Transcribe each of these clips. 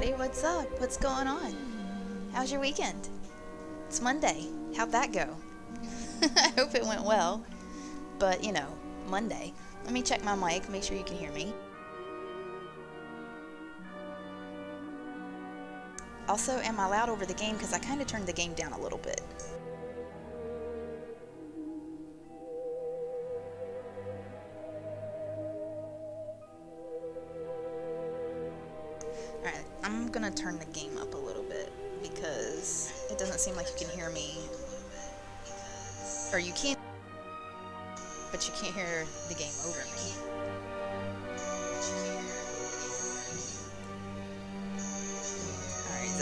everybody, what's up? What's going on? How's your weekend? It's Monday. How'd that go? I hope it went well. But, you know, Monday. Let me check my mic, make sure you can hear me. Also, am I loud over the game? Because I kind of turned the game down a little bit.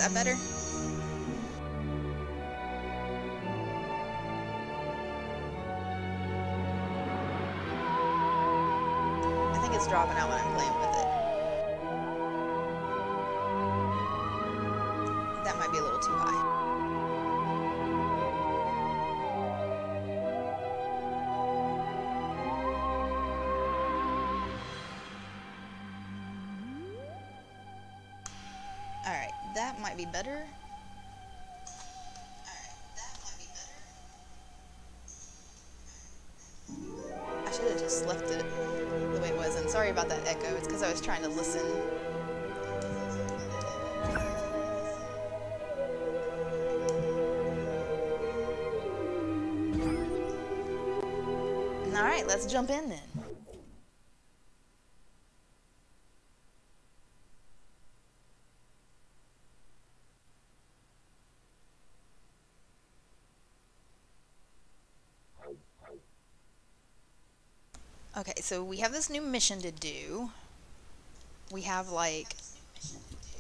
That better? Be better. I should have just left it the way it was. And sorry about that echo. It's because I was trying to listen. Alright, let's jump in then. Okay, so we have this new mission to do. We have like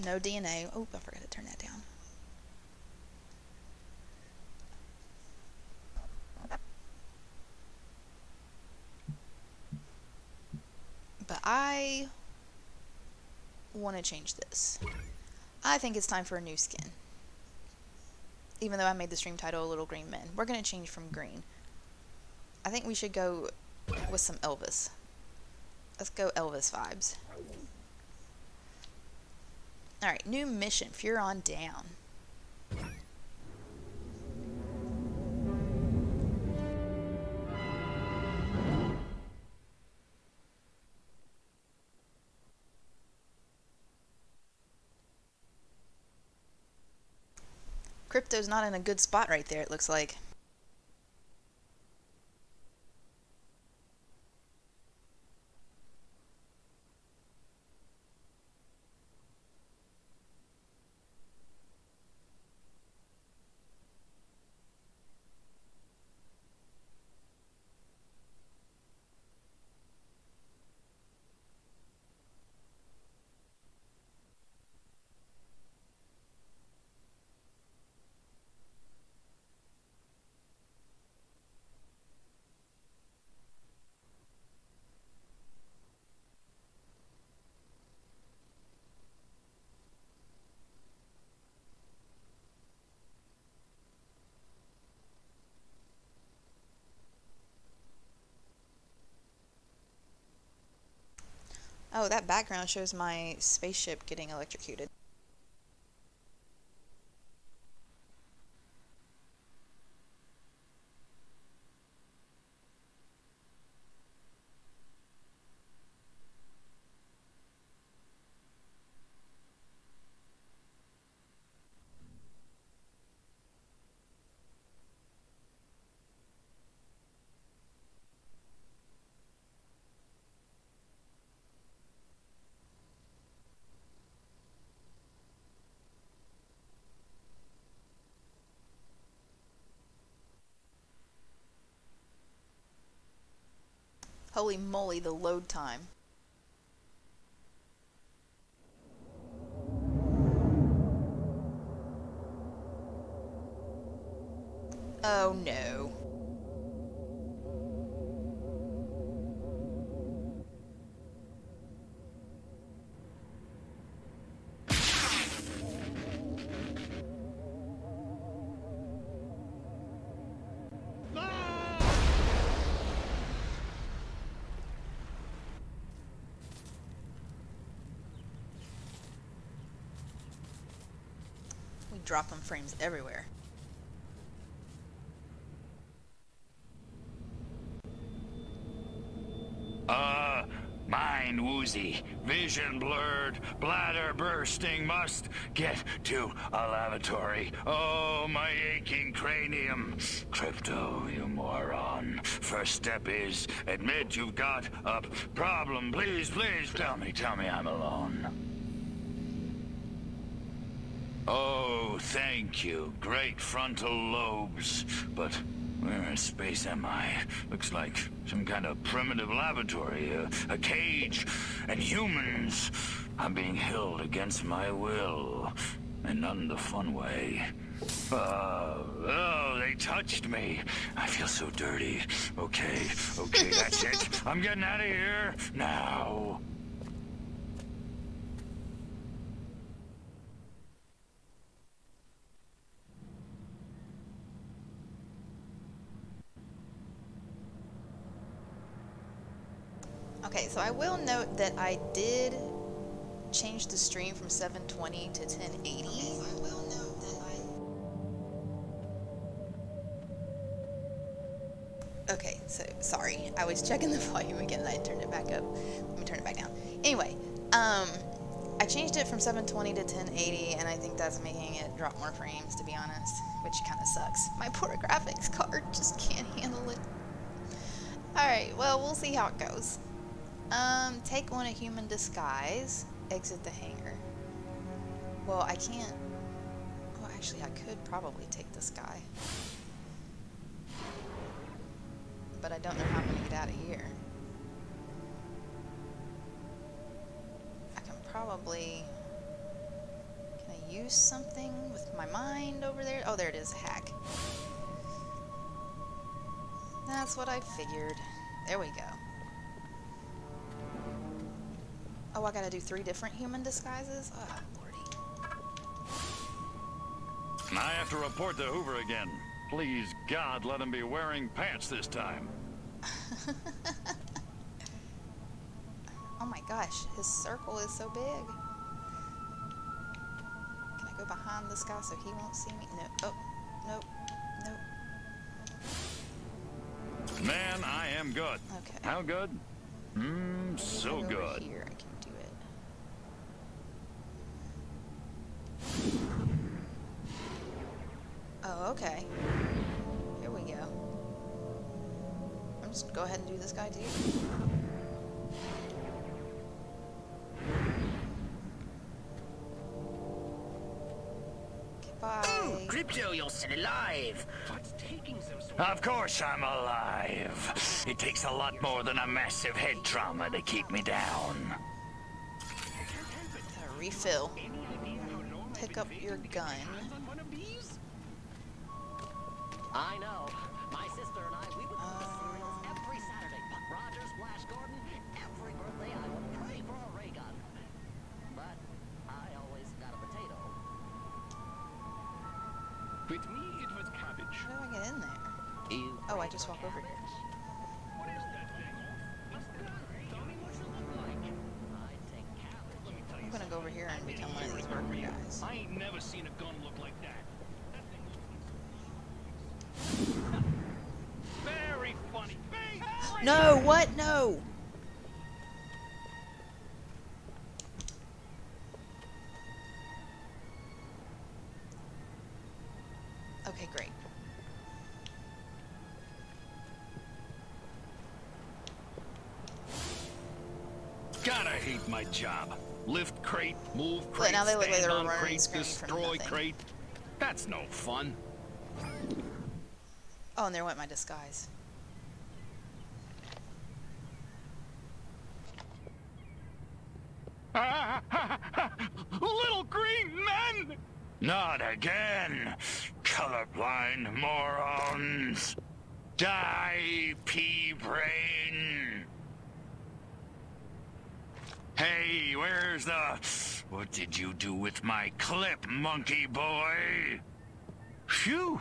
no DNA. Oh, I forgot to turn that down. But I want to change this. I think it's time for a new skin. Even though I made the stream title a Little Green Men. We're going to change from green. I think we should go with some Elvis. Let's go Elvis vibes. Alright, new mission. Furon down. Crypto's not in a good spot right there, it looks like. Oh, that background shows my spaceship getting electrocuted. Holy moly, the load time. Oh no. Dropping frames everywhere. Uh, mind woozy, vision blurred, bladder bursting, must get to a lavatory. Oh, my aching cranium. Crypto, you moron. First step is admit you've got a problem. Please, please tell me, tell me I'm alone. Oh, thank you. Great frontal lobes. But where in space am I? Looks like some kind of primitive laboratory, a, a cage, and humans I'm being held against my will, and not in the fun way. Uh, oh, they touched me. I feel so dirty. Okay, okay, that's it. I'm getting out of here now. Okay, so I will note that I did change the stream from 720 to 1080. Okay, so I. Okay, so sorry. I was checking the volume again and I turned it back up. Let me turn it back down. Anyway, um, I changed it from 720 to 1080 and I think that's making it drop more frames to be honest, which kind of sucks. My poor graphics card just can't handle it. Alright, well, we'll see how it goes. Um, take on a human disguise. Exit the hangar. Well, I can't... Well, actually, I could probably take this guy. But I don't know how I'm going to get out of here. I can probably... Can I use something with my mind over there? Oh, there it is, hack. That's what I figured. There we go. Oh, I gotta do three different human disguises? Oh, lordy. I have to report to Hoover again. Please, God, let him be wearing pants this time. oh my gosh, his circle is so big. Can I go behind this guy so he won't see me? No. Oh, nope. Nope. Man, I am good. Okay. How good? Mmm, so good. Here. Ahead and do this guy too. Goodbye. Crypto, you're still alive. What's taking so so Of course I'm alive. It takes a lot more than a massive head trauma to keep me down. Gotta refill. Pick up your gun. I know. My job. Lift crate, move crate, now they look like stand they're on running crate, destroy crate. That's no fun. Oh, and there went my disguise. Little green men! Not again! Colorblind morons! Die, pea brain! Hey, where's the... What did you do with my clip, monkey boy? Phew!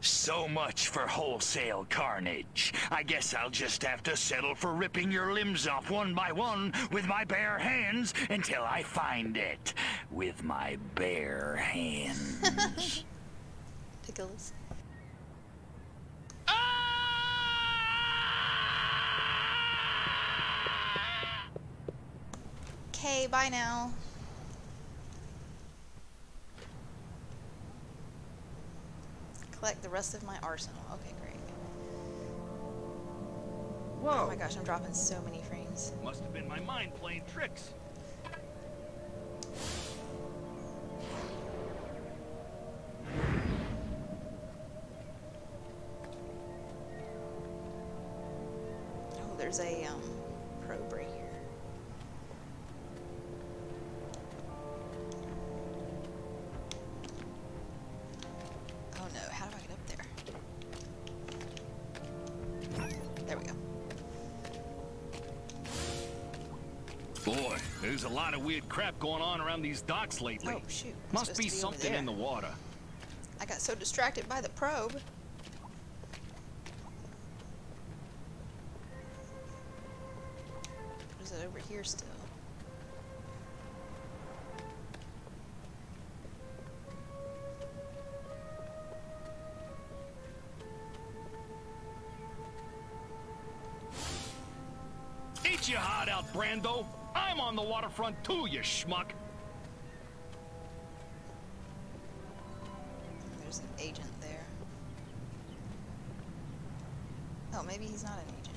So much for wholesale carnage. I guess I'll just have to settle for ripping your limbs off one by one with my bare hands until I find it. With my bare hands. Pickles. Ah! Okay, bye now. Collect the rest of my arsenal. Okay, great. Whoa. Oh my gosh, I'm dropping so many frames. Must have been my mind playing tricks. Oh, there's a um, there's a lot of weird crap going on around these docks lately. Oh shoot. I'm Must supposed be something in the water. I got so distracted by the probe. Or is it over here still? Eat your heart out, Brando. I'm on the waterfront too, you schmuck. There's an agent there. Oh, maybe he's not an agent.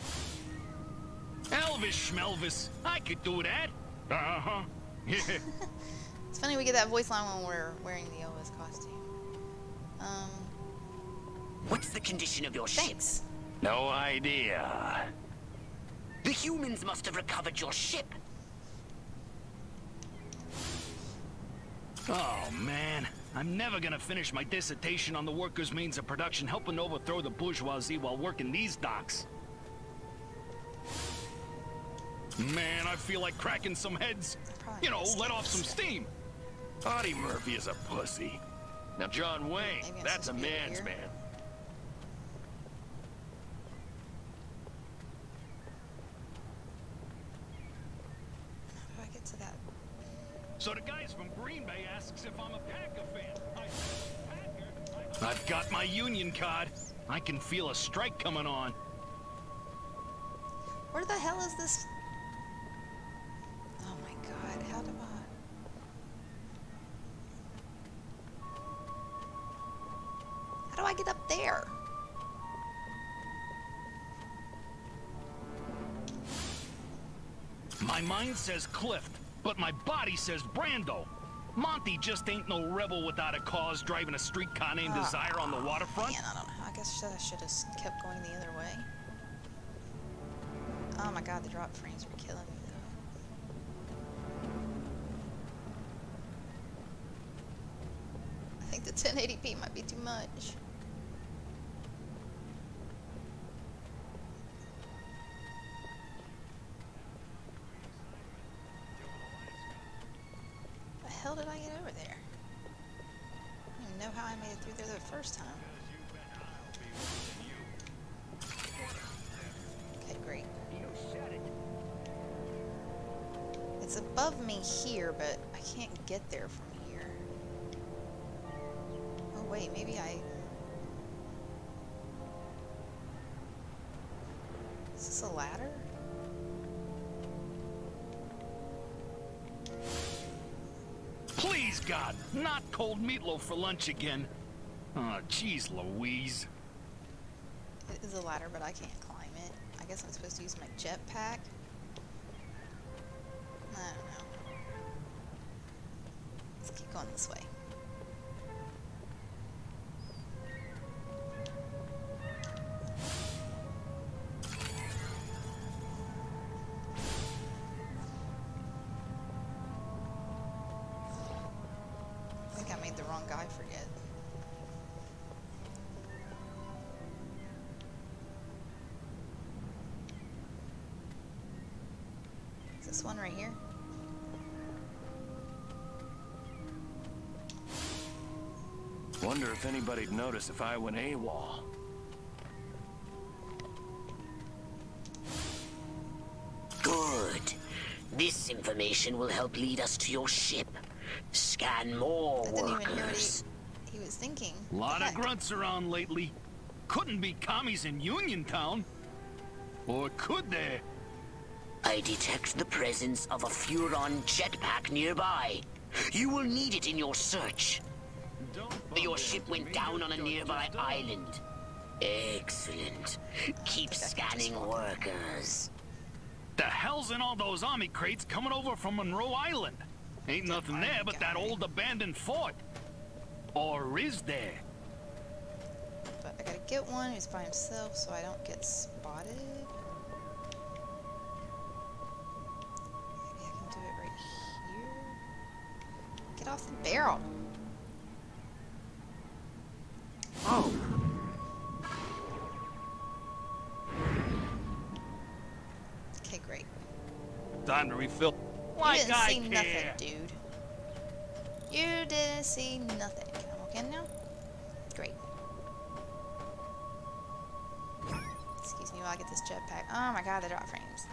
Elvis Schmelvis. I could do that. Uh-huh. Yeah. It's funny we get that voice line when we're wearing the Elvis costume. Um, What's the condition of your ship? thanks. no idea. The humans must have recovered your ship. Oh, man. I'm never gonna finish my dissertation on the workers' means of production helping overthrow the bourgeoisie while working these docks. Man, I feel like cracking some heads. You know, let off some steam. Audie Murphy is a pussy. Now, John Wayne, that's a supposed to be over man's here. man. How do I get to that? So the guys from Green Bay I've got my union card. I can feel a strike coming on. Where the hell is this? Oh my god, how do I? How do I get up there? My mind says Clift, but my body says Brando. Monty just ain't no rebel without a cause driving a streetcar named ah. Desire on the waterfront. Man, I don't know. I guess I should have kept going the other way. Oh my god, the drop frames were killing me though. I think the 1080p might be too much. It's above me here, but I can't get there from here. Oh wait, maybe I... Is this a ladder? Please, God, not cold meatloaf for lunch again. Oh, jeez, Louise. It is a ladder, but I can't climb it. I guess I'm supposed to use my jetpack. Right here? Wonder if anybody'd notice if I went AWOL. Good. This information will help lead us to your ship. Scan more I didn't even hear what workers. he, he was thinking. A lot of heck? grunts around lately. Couldn't be commies in Uniontown. Or could there? I detect the presence of a Furon jetpack nearby. You will need it in your search. Your ship went down on a nearby island. Excellent. Keep scanning workers. The hell's in all those army crates coming over from Monroe Island? Ain't nothing there but that old abandoned fort. Or is there? But I gotta get one who's by himself so I don't get spotted. Barrel. Oh, Okay, great. Time to refill. You didn't I see nothing, dude. You didn't see nothing. Can I walk in now? Great. Excuse me while I get this jetpack. Oh my god, the drop frames.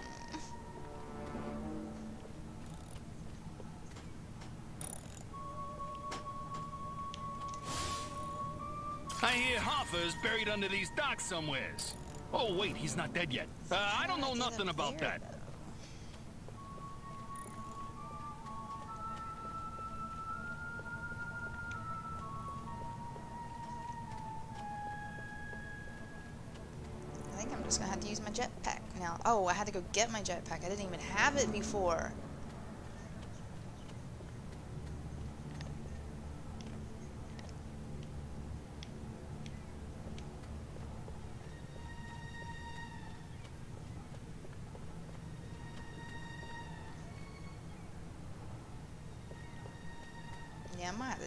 Hear Hoffa's buried under these docks somewheres. Oh, wait, he's not dead yet. Uh, I don't know nothing about that. I think I'm just gonna have to use my jetpack now. Oh, I had to go get my jetpack. I didn't even have it before.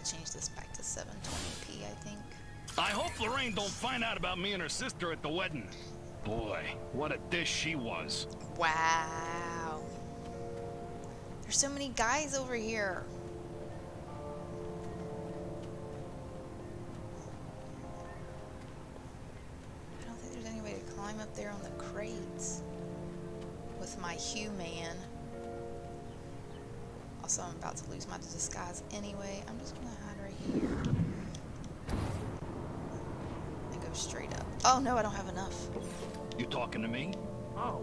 To change this back to 720p, I think. I hope Lorraine don't find out about me and her sister at the wedding. Boy, what a dish she was. Wow. There's so many guys over here. I don't think there's any way to climb up there on the crates with my human. Also, I'm about to lose my disguise anyway. I'm just gonna hide right here. And go straight up. Oh no, I don't have enough. You talking to me? oh.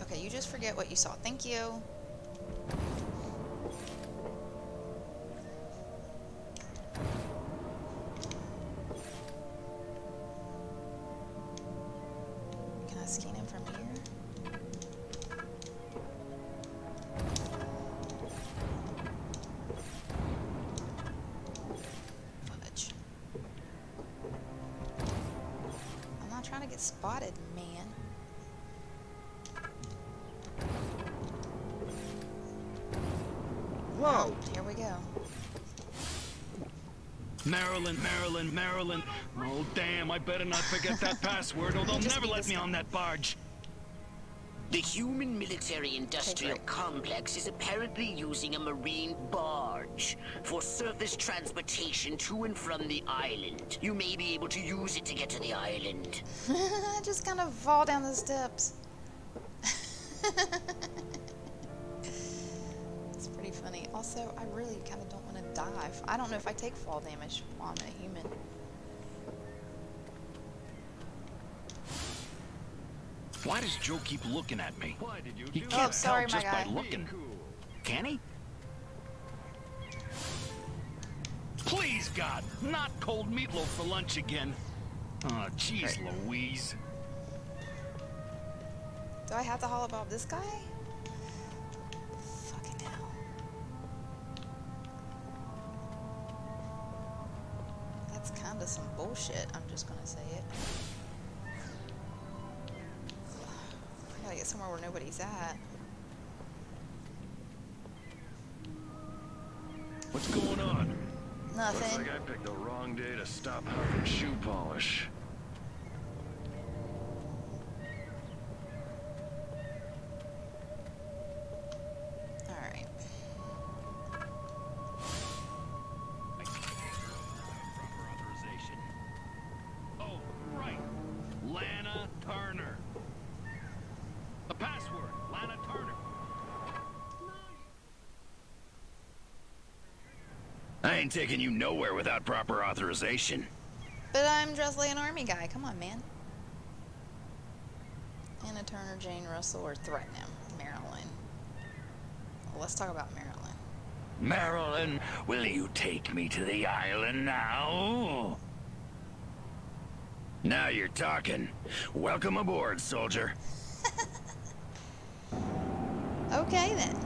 Okay, you just forget what you saw. Thank you. Marilyn, Marilyn, Marilyn. Oh, damn, I better not forget that password or they'll never let me on that barge. The human military industrial Okay, complex is apparently using a marine barge for surface transportation to and from the island. You may be able to use it to get to the island. I just kind of fall down the steps. it's pretty funny. Also, I really kind of don't want to dive. I don't know if I take fall damage while I'm a human. Why does Joe keep looking at me? Why did you He do can't Oh, sorry, tell my just by looking. Can he? Please, God, not cold meatloaf for lunch again. Oh, jeez, Louise. Do I have to haul about this guy? That's kind of some bullshit. I'm just gonna say it. I gotta get somewhere where nobody's at. What's going on? Looks Nothing. like I picked the wrong day to stop huffing shoe polish. Ain't taking you nowhere without proper authorization. But I'm dressed like an army guy. Come on, man. Lana Turner, Jane Russell, or threaten him. Marilyn. Well, let's talk about Marilyn. Marilyn, will you take me to the island now? Now you're talking. Welcome aboard, soldier. Okay, then.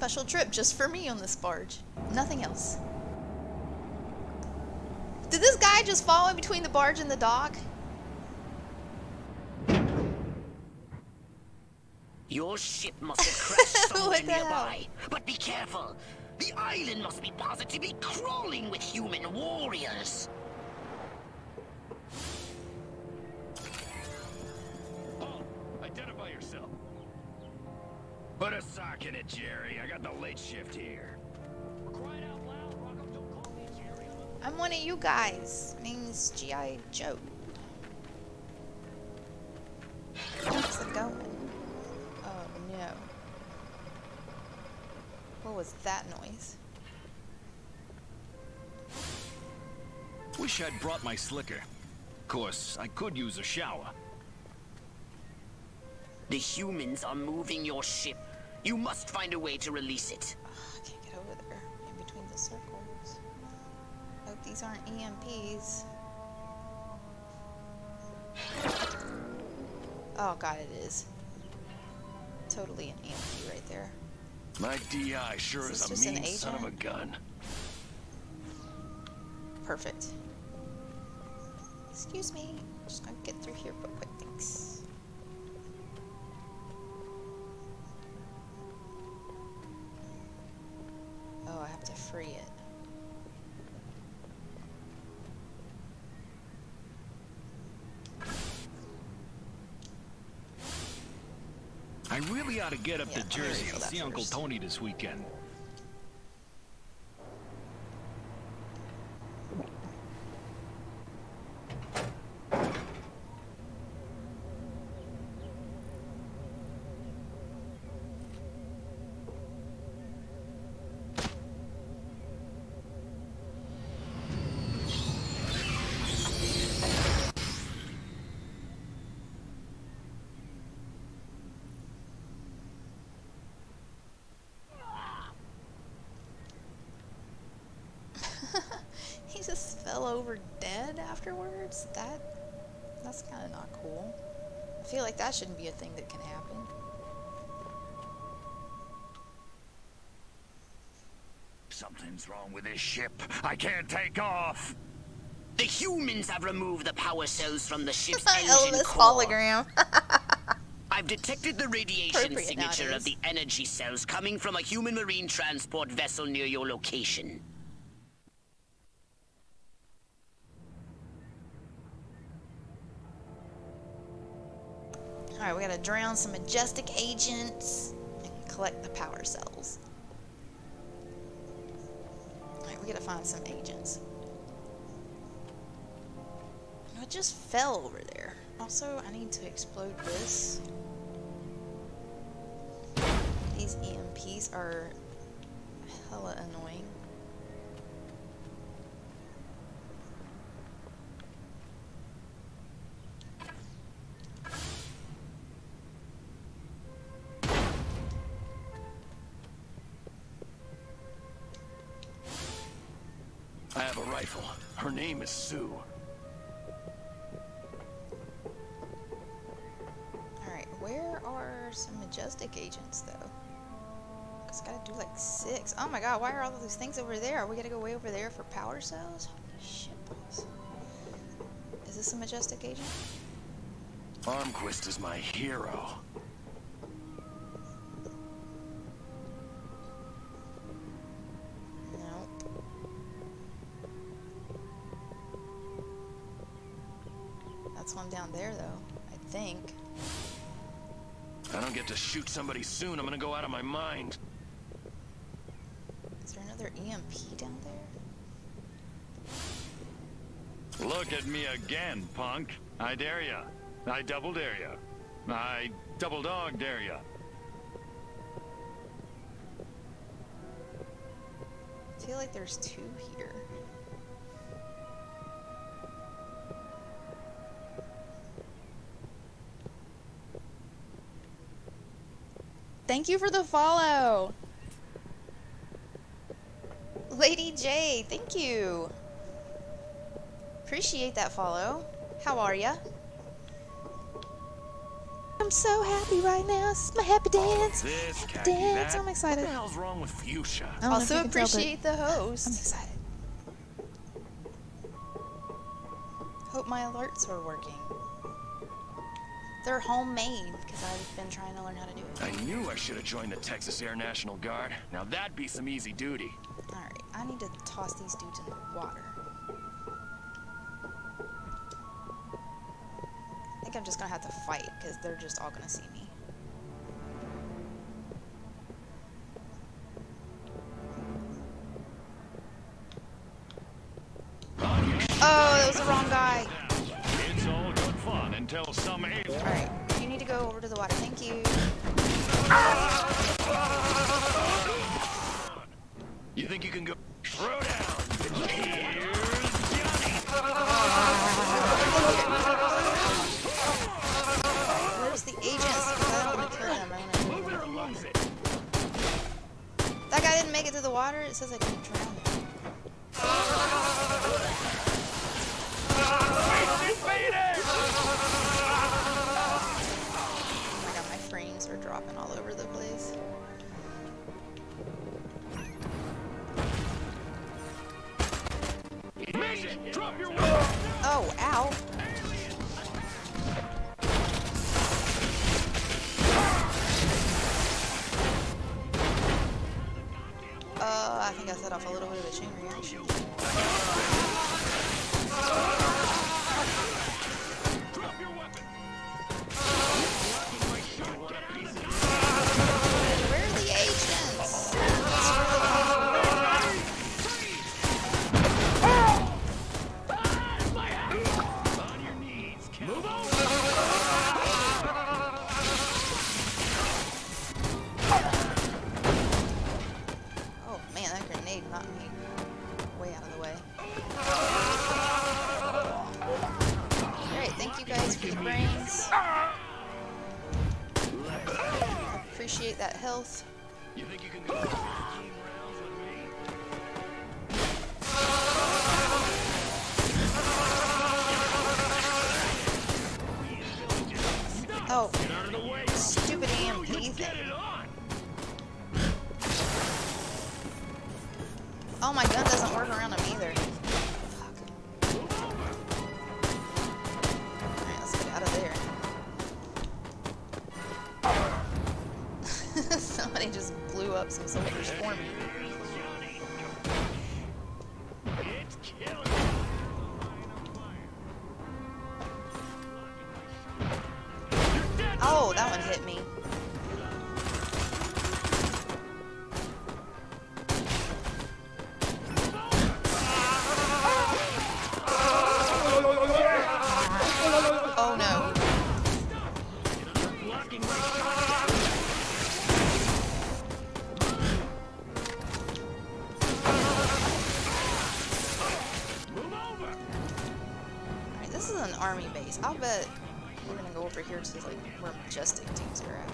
Special trip just for me on this barge. Nothing else. Did this guy just fall in between the barge and the dock? Your ship must have crashed somewhere nearby. But be careful. The island must be positively crawling with human warriors. One of you guys. Name's G.I. Joe. How's it going? Oh no. What was that noise? Wish I'd brought my slicker. Of course, I could use a shower. The humans are moving your ship. You must find a way to release it. Oh, I can't get over there. In between the circles. These aren't EMPs. Oh god, it is. Totally an EMP right there. My DI sure Is is, a mean son of a gun. Perfect. Excuse me. Just gonna get through here real quick, thanks. Oh, I have to free it. I really ought to get up Yeah, to Jersey and see Uncle. Tony this weekend. Afterwards? That that's kind of not cool. I feel like that shouldn't be a thing that can happen. Something's wrong with this ship. I can't take off. The humans have removed the power cells from the ship's engine Elvis core. hologram. I've detected the radiation signature nowadays. of the energy cells coming from a human marine transport vessel near your location. Alright, we gotta drown some majestic agents and collect the power cells. Alright, we gotta find some agents. It just fell over there. Also, I need to explode this. These EMPs are hella annoying. Rifle. Her name is Sue. Alright, where are some majestic agents though? Cause I gotta do like six. Oh my god, why are all of those things over there? Are we gotta go way over there for power cells? Holy shit balls. Is this a majestic agent? Armquist is my hero. Shoot somebody soon. I'm gonna go out of my mind. Is there another EMP down there? Look at me again, punk. I dare ya. I double dare ya. I double dog dare ya. I feel like there's two here. Thank you for the follow. Lady J, thank you. Appreciate that follow. How are ya? I'm so happy right now. This is my happy dance. This khaki Dance. bat. I'm What excited. the hell's wrong with fuchsia? I don't Also you can tell, but appreciate the I'm excited. Hope my alerts are working. They're homemade because I've been trying to learn how to do it. I knew I should have joined the Texas Air National Guard. Now that'd be some easy duty. Alright, I need to toss these dudes in the water. I think I'm just gonna have to fight because they're just all gonna see me. You can go? Throw down. Here's Johnny. Where's the agents? I don't want to kill them. I wanna- Move it or. That guy didn't make it to the water. It says I base. I'll bet we're gonna go over here to like where majestic dudes are at.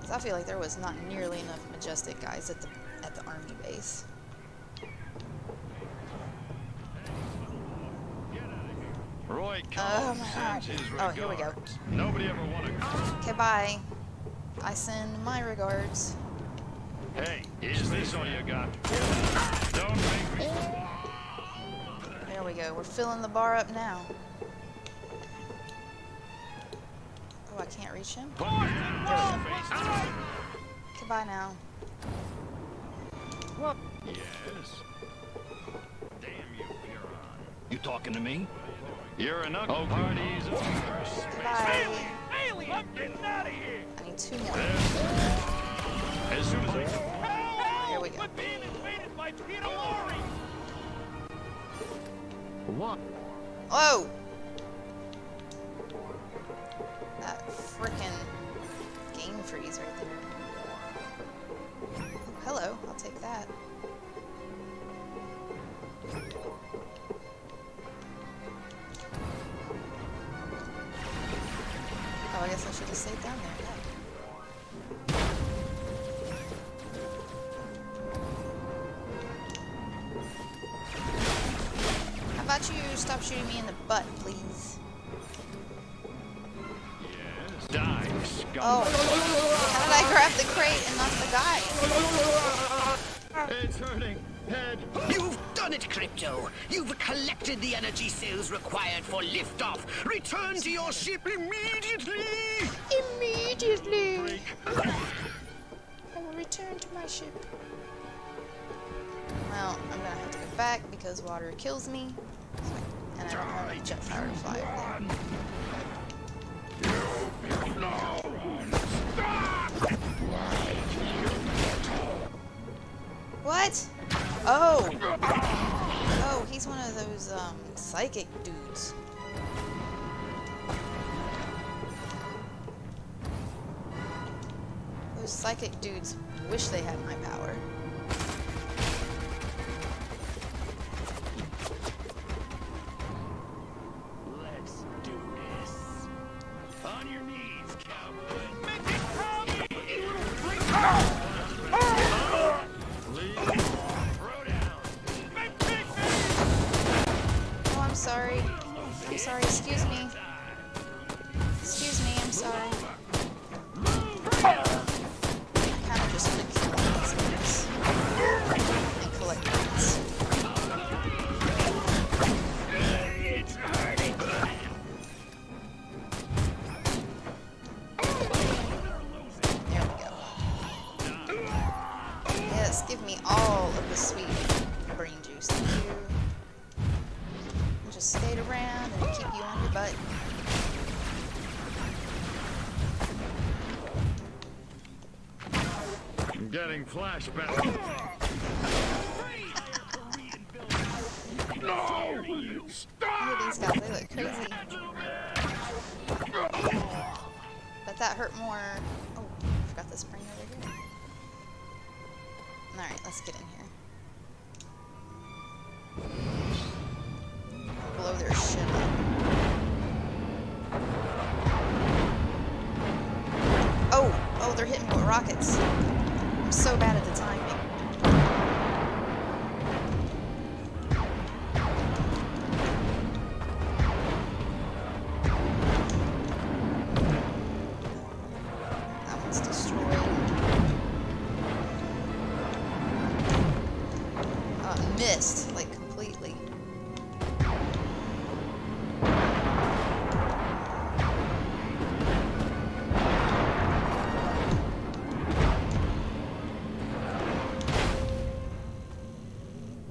Cause I feel like there was not nearly enough majestic guys at the at the army base. Roy Oh my God. Oh, here we go. Nobody ever wanted. Okay, bye. I send my regards. Hey, is this all you got? There we go. We're filling the bar up now. Oh, I can't reach him? There we go. Goodbye now. Yes. Damn you, Furon. You talking to me? You're an ugly parties. Goodbye. Haley, I'm getting out of here! I need two more. As soon as I. Here we go. Whoa! Collected the energy cells required for liftoff! Return to your ship immediately! Immediately! I will return to my ship. Well, I'm gonna have to go back because water kills me. And I don't have any jet fire to fly over there. What? Oh! He's one of those, um, psychic dudes. Those psychic dudes wish they had my power. I'm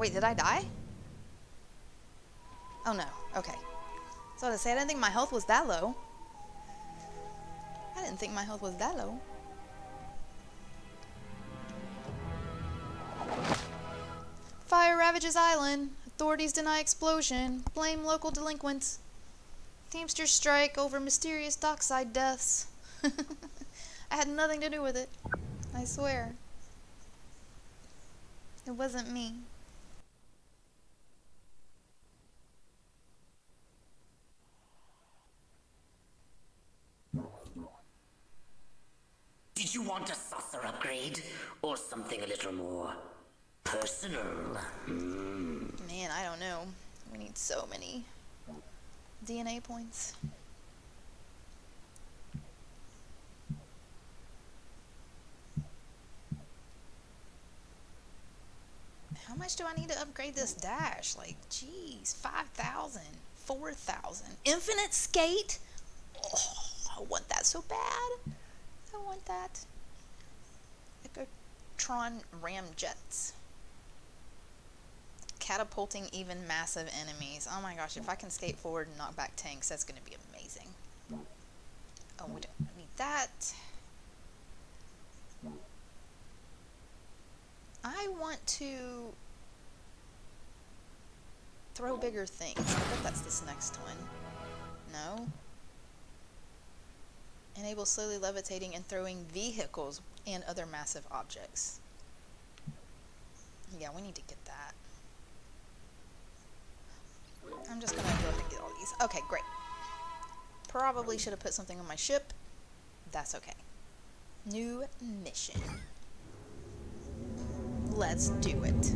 Wait, did I die? Oh no, okay. So to say, I didn't think my health was that low. I didn't think my health was that low. Fire ravages island. Authorities deny explosion. Blame local delinquents. Teamsters strike over mysterious dockside deaths. I had nothing to do with it. I swear. It wasn't me. You want a saucer upgrade? Or something a little more personal? Hmm. Man, I don't know. We need so many DNA points. How much do I need to upgrade this dash? Like, geez, 5,000, 4,000. Infinite skate? Oh, I want that so bad. I want that. Ecotron ramjets catapulting even massive enemies. Oh my gosh, if I can skate forward and knock back tanks, that's going to be amazing. Oh, we don't need that. I want to throw bigger things. I bet that's this next one. No. Enable slowly levitating and throwing vehicles and other massive objects. Yeah, we need to get that. I'm just gonna go ahead and get all these. Okay, great. Probably should have put something on my ship. That's okay. New mission. Let's do it.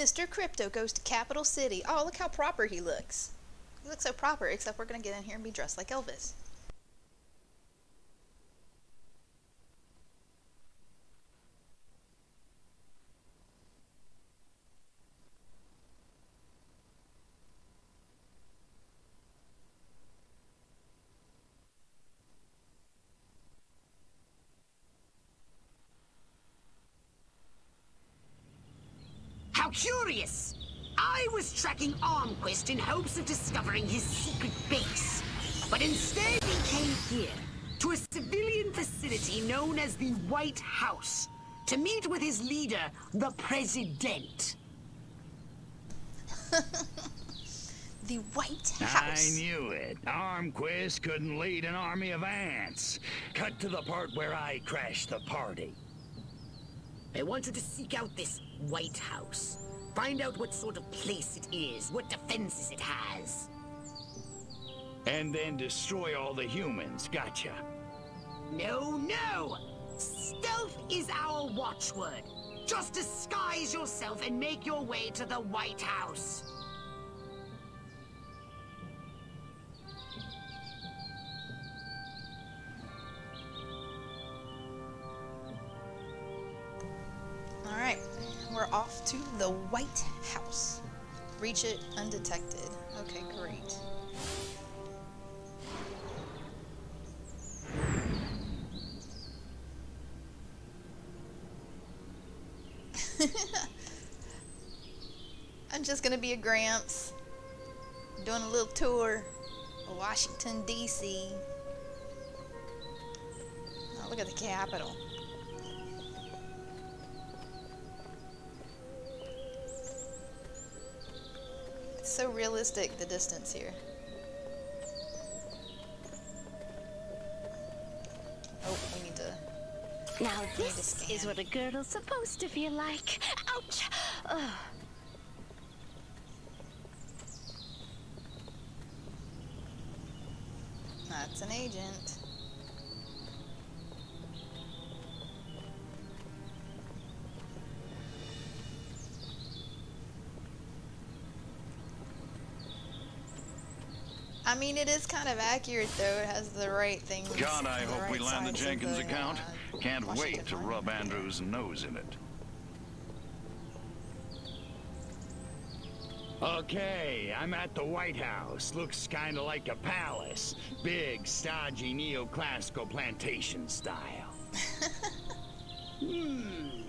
Mr. Crypto goes to Capital City. Oh, look how proper he looks. He looks so proper, except we're going to get in here and be dressed like Elvis. How curious! I was tracking Armquist in hopes of discovering his secret base. But instead he came here, to a civilian facility known as the White House, to meet with his leader, the President. The White House. I knew it. Armquist couldn't lead an army of ants. Cut to the part where I crashed the party. I want you to seek out this White House. Find out what sort of place it is, what defenses it has. And then destroy all the humans. Gotcha. No, no! Stealth is our watchword. Just disguise yourself and make your way to the White House. We're off to the White House. Reach it undetected. Okay, great. I'm just gonna be a Gramps, doing a little tour of Washington, D.C. Oh, look at the Capitol. It's so realistic, the distance here. Oh, we need to. Now need to this scan. is what a girdle's supposed to feel like. Ouch! Ugh. That's an agent. I mean, it is kind of accurate, though. It has the right things. God, I on the hope we land the Jenkins the, account. uh, Can't wait to line. rub Andrew's nose in it. Okay, I'm at the White House. Looks kinda like a palace. Big, stodgy, neoclassical plantation style. Hmm.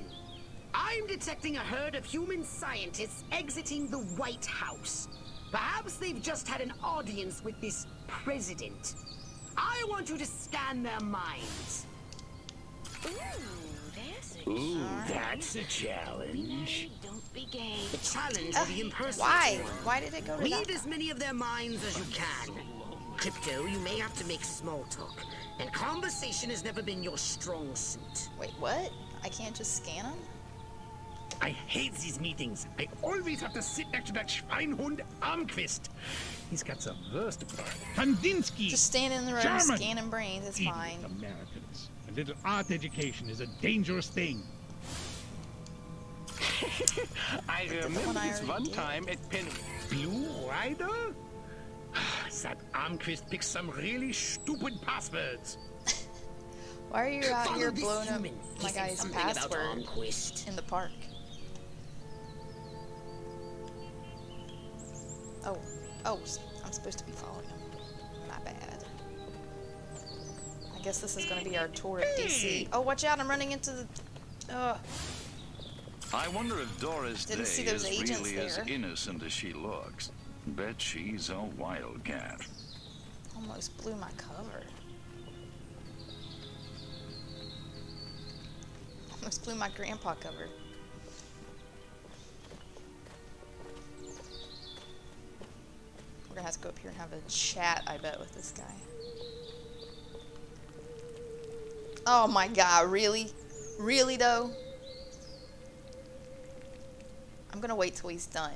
I'm detecting a herd of human scientists exiting the White House. Perhaps they've just had an audience with this president. I want you to scan their minds. Ooh, there's a Ooh, charm. that's a challenge. Don't be gay. The challenge will be in person. Why? Why did it go to Read that? as many of their minds as you can. Crypto, you may have to make small talk. And conversation has never been your strong suit. Wait, what? I can't just scan them? I hate these meetings. I always have to sit next to that Schweinhund Armquist. He's got some worst part. Kandinsky! Just stand in the room German. scanning brains. It's Idiot fine. Americans. A little art education is a dangerous thing. I remember I this one did. time at Penn. Blue Rider? that Armquist picks some really stupid passwords. Why are you out Follow here blowing up my guy's password in the park? Oh, s- I'm supposed to be following him. My bad. I guess this is gonna be our tour of DC. Oh, watch out! I'm running into the. Uh, I wonder if Doris Didn't Day see those is agents really as innocent as she looks. Bet she's a wildcat. almost blew my cover. Almost blew my grandpa cover. Gonna have to go up here and have a chat, I bet, with this guy. Oh my god, really? Really though? I'm gonna wait till he's done.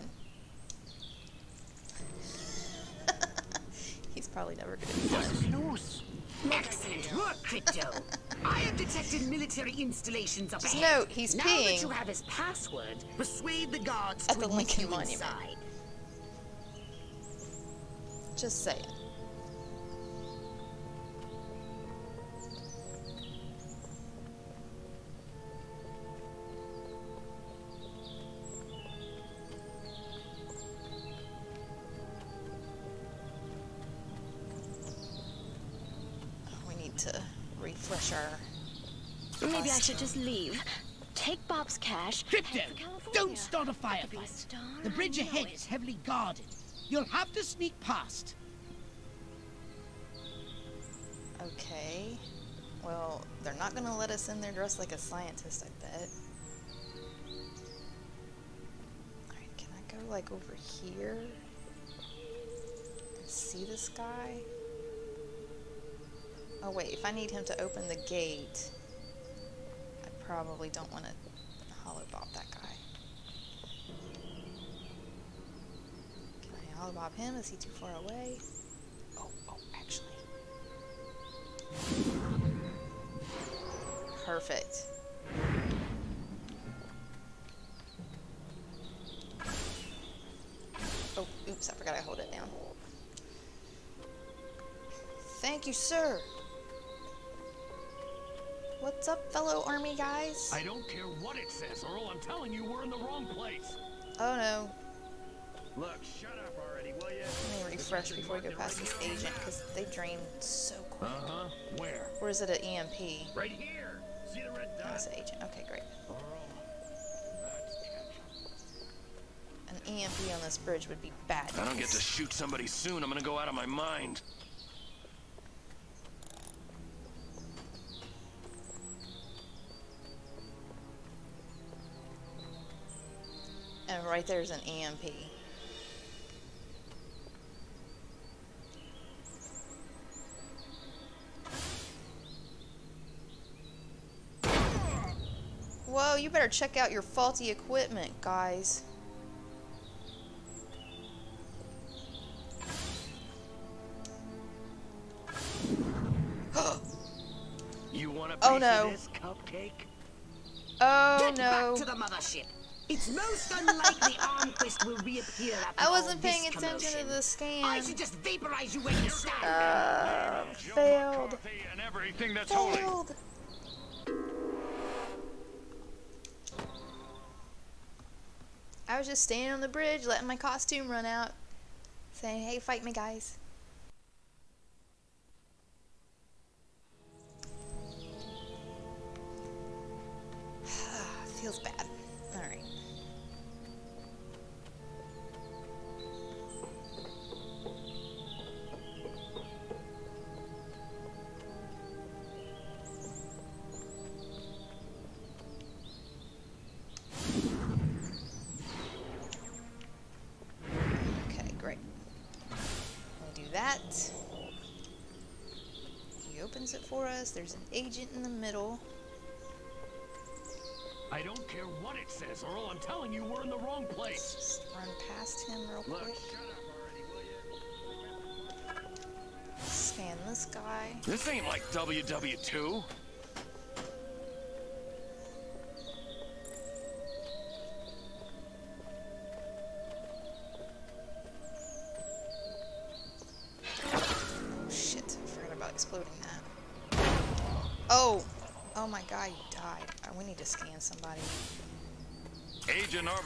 he's probably never gonna be done. Excellent work, Crypto. I have detected military installations up Just ahead. note, he's now peeing. that you have his password, persuade the guards At to the Lincoln you Monument. inside. Just saying. We need to refresh our. Maybe I should just leave. Take Bob's cash. Crypto, head for California. don't start a Could be firefight. The bridge ahead is heavily guarded. You'll have to sneak past. Okay. Well, they're not gonna let us in there dressed like a scientist, I bet. Alright, can I go like over here? And see this guy? Oh wait, if I need him to open the gate, I probably don't want to Holobob that guy. Can I Holobob him? Is he too far away? Oh, oh, actually. Perfect. Oh, oops, I forgot I hold it down. Thank you, sir. What's up, fellow army guys? I don't care what it says, Earl. I'm telling you, we're in the wrong place. Oh no. Look, shut up refresh before we go past this agent, because they drain so quick. Uh-huh. Where? Or is it an EMP? Right here. See the red dot? That's an agent. Okay, great. An EMP on this bridge would be bad. I don't get to shoot somebody soon. I'm gonna go out of my mind. And right there's an EMP. Whoa, you better check out your faulty equipment, guys. You want a piece Oh, no. of this cupcake? Oh Get no. back to the mothership. It's most unlikely Armquist will reappear after I wasn't all paying this attention to commotion. the I should just vaporize you where you stand. Uh, failed. And everything that's holy. Failed. I was just standing on the bridge, letting my costume run out, saying, "Hey, fight me, guys." Feels bad. Us. There's an agent in the middle. I don't care what it says, Earl. I'm telling you, we're in the wrong place. Just run past him real Look, quick. shut up already? Scan this guy. This ain't like WW2.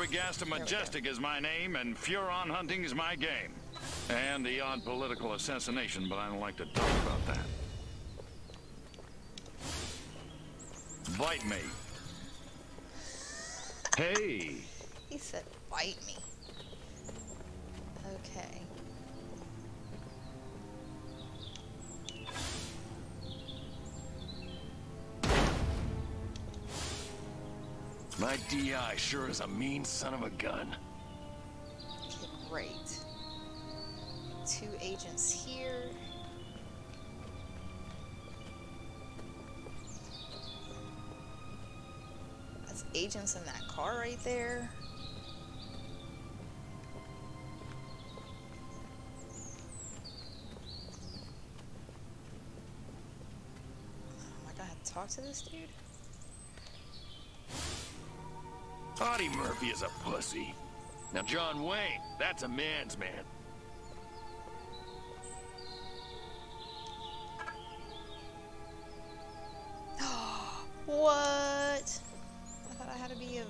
We go. Majestic is my name, and Furon hunting is my game. And the odd political assassination, but I don't like to talk about that. Bite me. Hey, He said, bite me. Okay. My DI sure is a mean son of a gun. Okay, great. Two agents here. That's agents in that car right there. Talk to this dude? Audie Murphy is a pussy. Now John Wayne, that's a man's man. What? I thought I had to be a.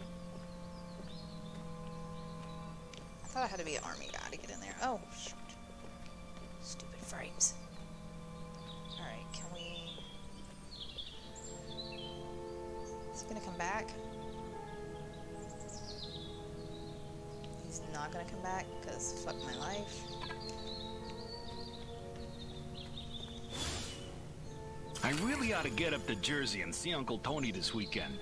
I thought I had to be an army guy to get in there. Oh, shoot. Stupid frames. Alright, can we. Is he gonna come back? Not gonna come back because fuck my life. I really ought to get up to Jersey and see Uncle Tony this weekend.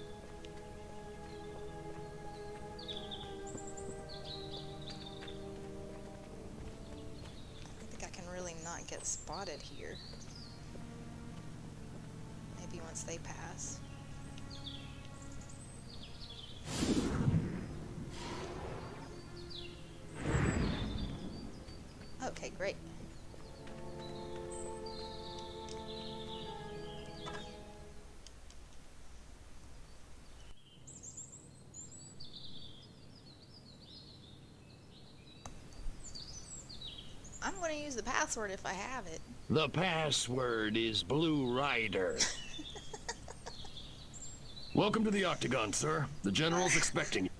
I think I can really not get spotted here. Maybe once they pass. I'm going to use the password if I have it. The password is Blue Rider. Welcome to the Octagon, sir. The General's expecting you.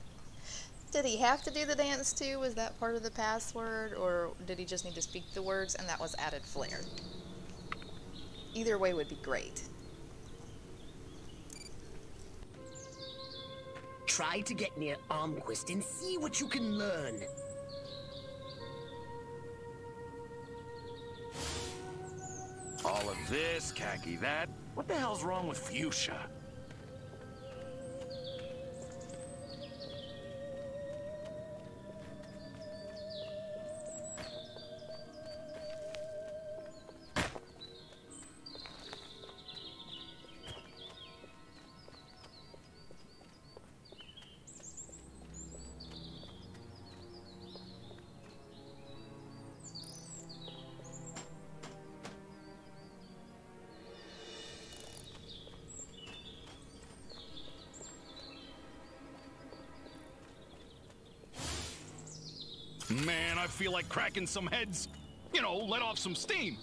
Did he have to do the dance too? Was that part of the password? Or did he just need to speak the words and that was added flair? Either way would be great. Try to get near Armquist and see what you can learn. This, khaki that. What the hell's wrong with fuchsia? Feel like cracking some heads. You know, let off some steam.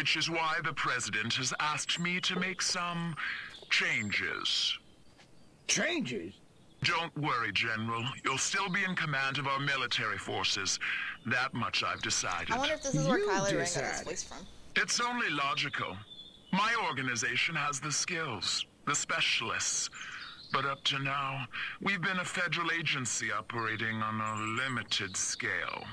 Which is why the President has asked me to make some changes. Changes? Don't worry, General. You'll still be in command of our military forces. That much I've decided. I wonder if this is where You Kylo Ren got his decide. voice from. It's only logical. My organization has the skills, the specialists. But up to now, we've been a federal agency operating on a limited scale.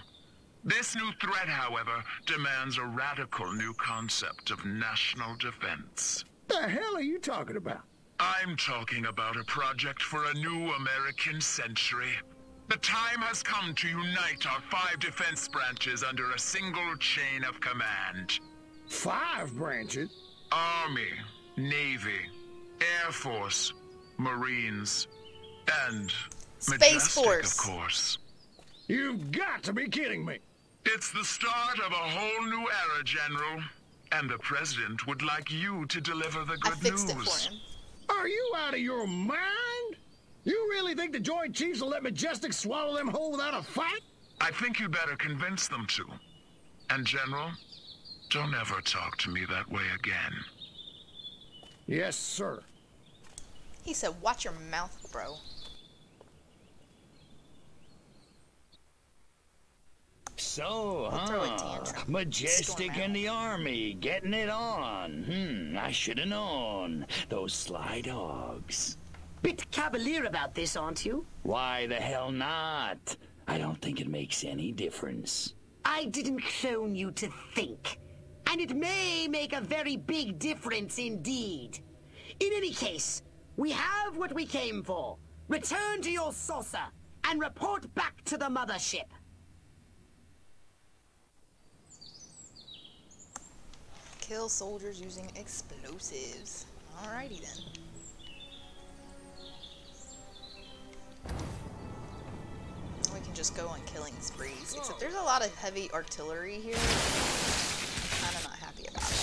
This new threat, however, demands a radical new concept of national defense. The hell are you talking about? I'm talking about a project for a new American century. The time has come to unite our five defense branches under a single chain of command. Five branches? Army, Navy, Air Force, Marines, and Space Majestic, Force. of course. You've got to be kidding me. It's the start of a whole new era, General. And the President would like you to deliver the good I good fixed news. it for him. Are you out of your mind? You really think the Joint Chiefs will let Majestic swallow them whole without a fight? I think you better convince them to. And General, don't ever talk to me that way again. Yes, sir. He said, "Watch your mouth, bro." So, He'll throw a huh? Majestic in the army, getting it on. Hmm, I should have known. Those sly dogs. Bit cavalier about this, aren't you? Why the hell not? I don't think it makes any difference. I didn't clone you to think. And it may make a very big difference indeed. In any case, we have what we came for. Return to your saucer and report back to the mothership. Kill soldiers using explosives. Alrighty then. We can just go on killing sprees. Except there's a lot of heavy artillery here. Kinda not happy about it.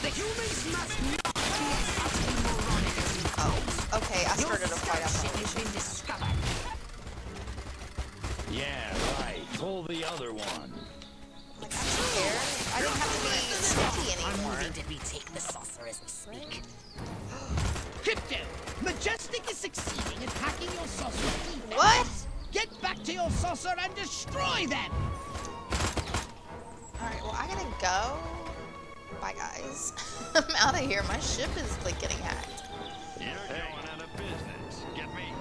The humans must not be as utterly moronic as you Oh, okay, I started a fight scout ship up. has discovered. Yeah, right. Pull the other one. Like, I'm scared. I don't have to be sneaky I'm anymore. moving to retake the saucer as we speak. Crypto, Majestic is succeeding in hacking your saucer defense. What? Get back to your saucer and destroy them! Alright, well, I gotta go. Bye, guys. I'm out of here. My ship is, like, getting hacked. You're going out of business. Get me.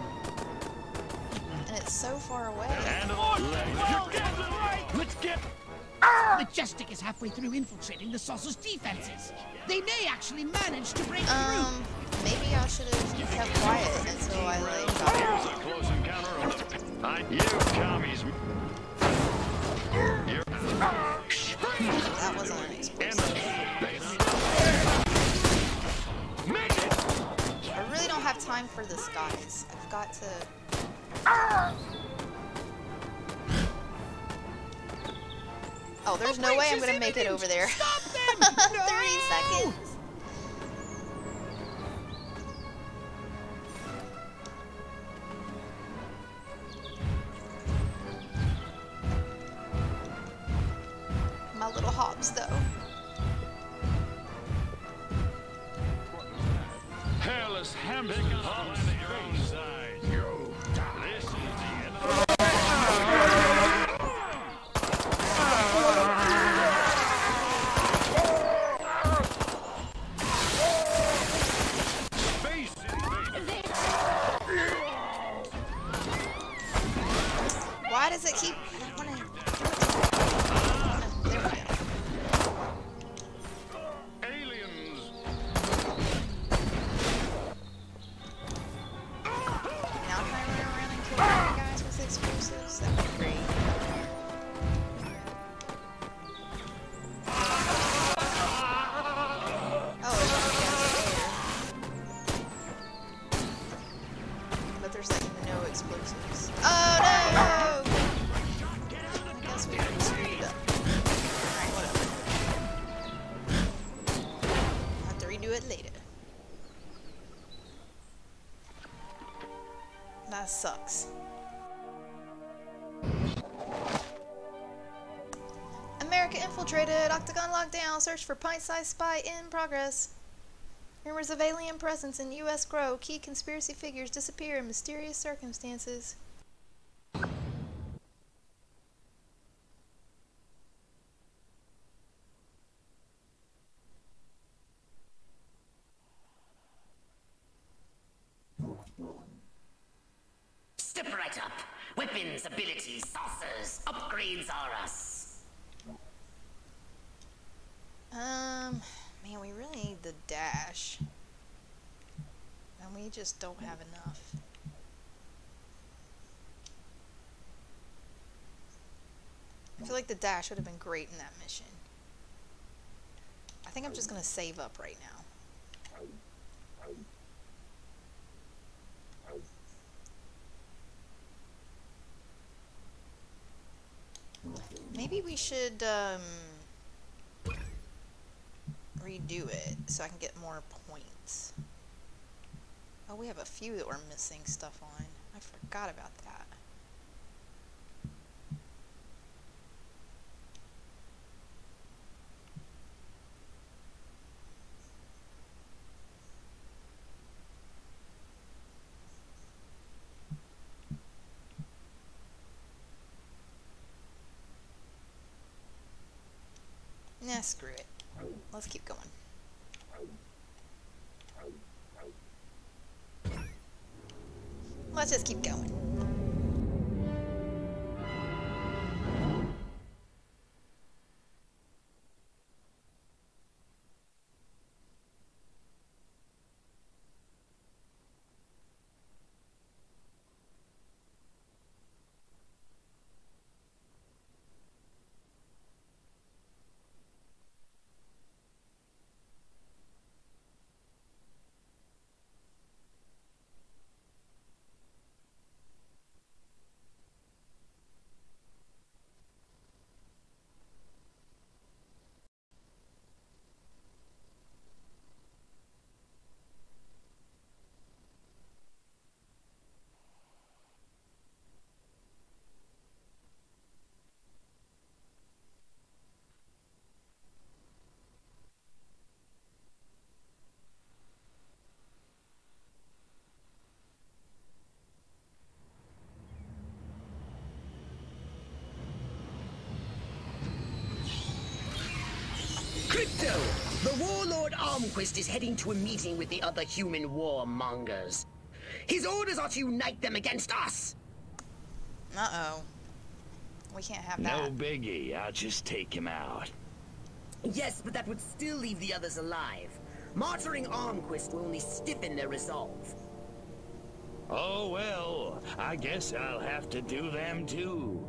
And it's so far away. Handle. Let's get. Majestic is halfway through infiltrating the saucer's defenses. They may actually manage to break Um, maybe I should have kept quiet until I, like, got Here's a close encounter of the... I... You commies. You're... That wasn't an explosive. I really don't have time for this, guys. I've got to... Oh, there's no way I'm gonna make it over there. Stop them! 30 seconds. My little hops, though. Hairless hamster pumps for pint-sized spy in progress. Rumors of alien presence in U.S. grow. Key conspiracy figures disappear in mysterious circumstances. Step right up. Weapons, abilities, saucers, upgrades are us. Um, man, we really need the dash. And we just don't have enough. I feel like the dash would have been great in that mission. I think I'm just going to save up right now. Maybe we should um, redo it so I can get more points. Oh, we have a few that we're missing stuff on. I forgot about that. Nah, screw it. Let's keep going. Let's just keep going. Crypto! The warlord Armquist is heading to a meeting with the other human warmongers. His orders are to unite them against us! Uh-oh. We can't have No that. biggie. I'll just take him out. Yes, but that would still leave the others alive. Martyring Armquist will only stiffen their resolve. Oh, well, I guess I'll have to do them too.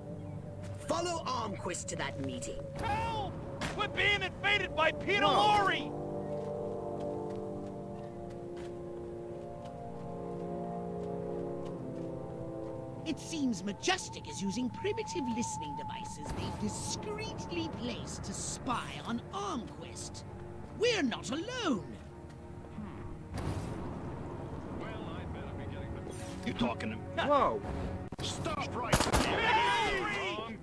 Follow Armquist to that meeting. Help! We're being invaded by Peter Lorre! It seems Majestic is using primitive listening devices they've discreetly placed to spy on Armquist. We're not alone. Hmm. You talking to Whoa! Stop right there!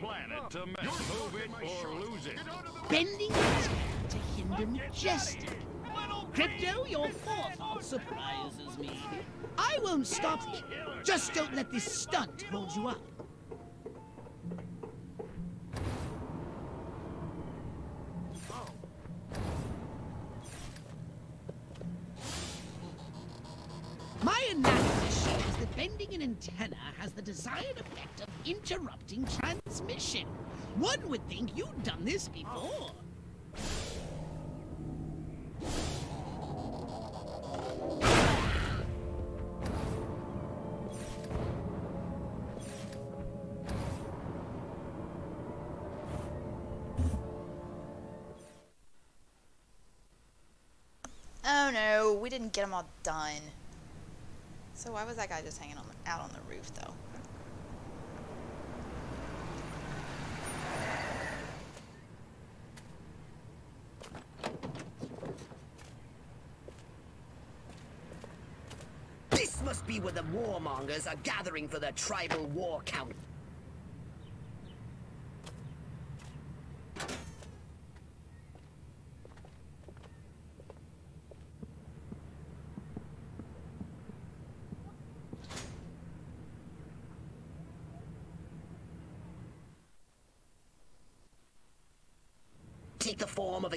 Wrong planet to mess. Move it or lose it. Bending his to hinder Majestic. Crypto, your forethought surprises me. I won't stop you. Just don't let this stunt hold you up. My analysis shows that bending an antenna has the desired effect of interrupting transmission. One would think you'd done this before. Oh no, we didn't get them all done. So why was that guy just hanging on the, out on the roof though? This must be where the warmongers are gathering for their tribal war count.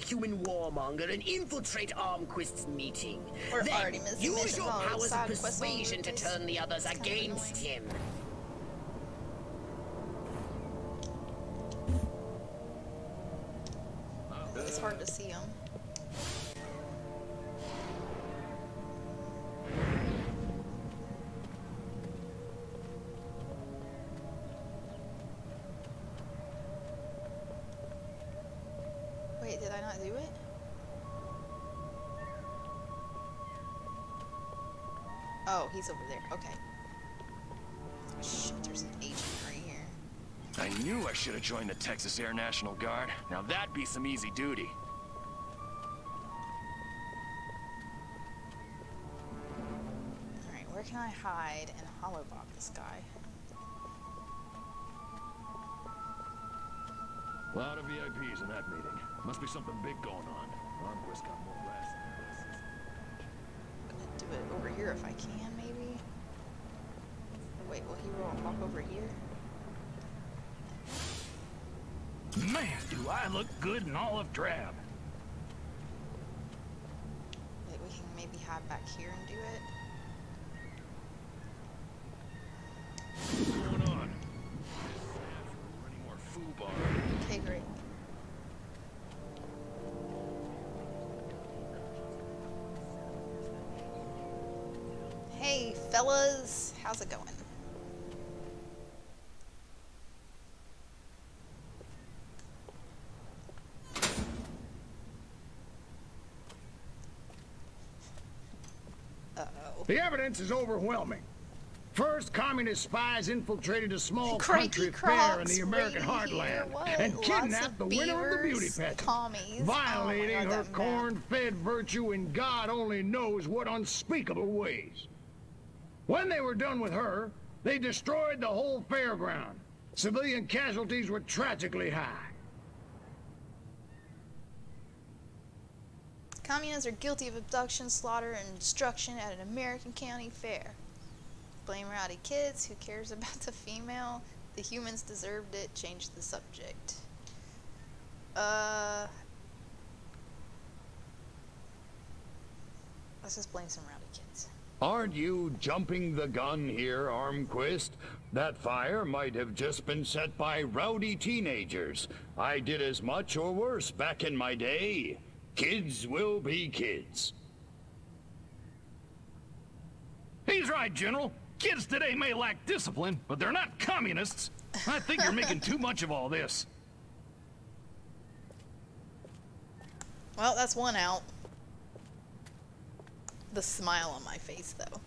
Human warmonger and infiltrate Armquist's meeting. Then use your powers of Side quest mode persuasion to turn the others against him. He's over there. Okay. Shit, there's an agent right here. I knew I should have joined the Texas Air National Guard. Now that'd be some easy duty. Alright, where can I hide and holobob this guy? A lot of VIPs in that meeting. Must be something big going on. Armquist got more brass than this. do it over here if I can, maybe? Wait, will he roll walk over here? Man, do I look good in olive drab. Wait, we can maybe hide back here and do it? Fellas! How's it going? Uh-oh. The evidence is overwhelming. First, communist spies infiltrated a small country fair in the American heartland and kidnapped the winner of the beauty pageant, commies. Oh, violating oh God, her corn-fed virtue in God only knows what unspeakable ways. When they were done with her, they destroyed the whole fairground. Civilian casualties were tragically high. Communists are guilty of abduction, slaughter, and destruction at an American county fair. Blame rowdy kids. Who cares about the female? The humans deserved it. Change the subject. Uh. Let's just blame some rowdy. Aren't you jumping the gun here, Armquist? That fire might have just been set by rowdy teenagers. I did as much or worse back in my day. Kids will be kids. He's right, General. Kids today may lack discipline, but they're not communists. I think you're making too much of all this. Well, that's one out. The smile on my face, though.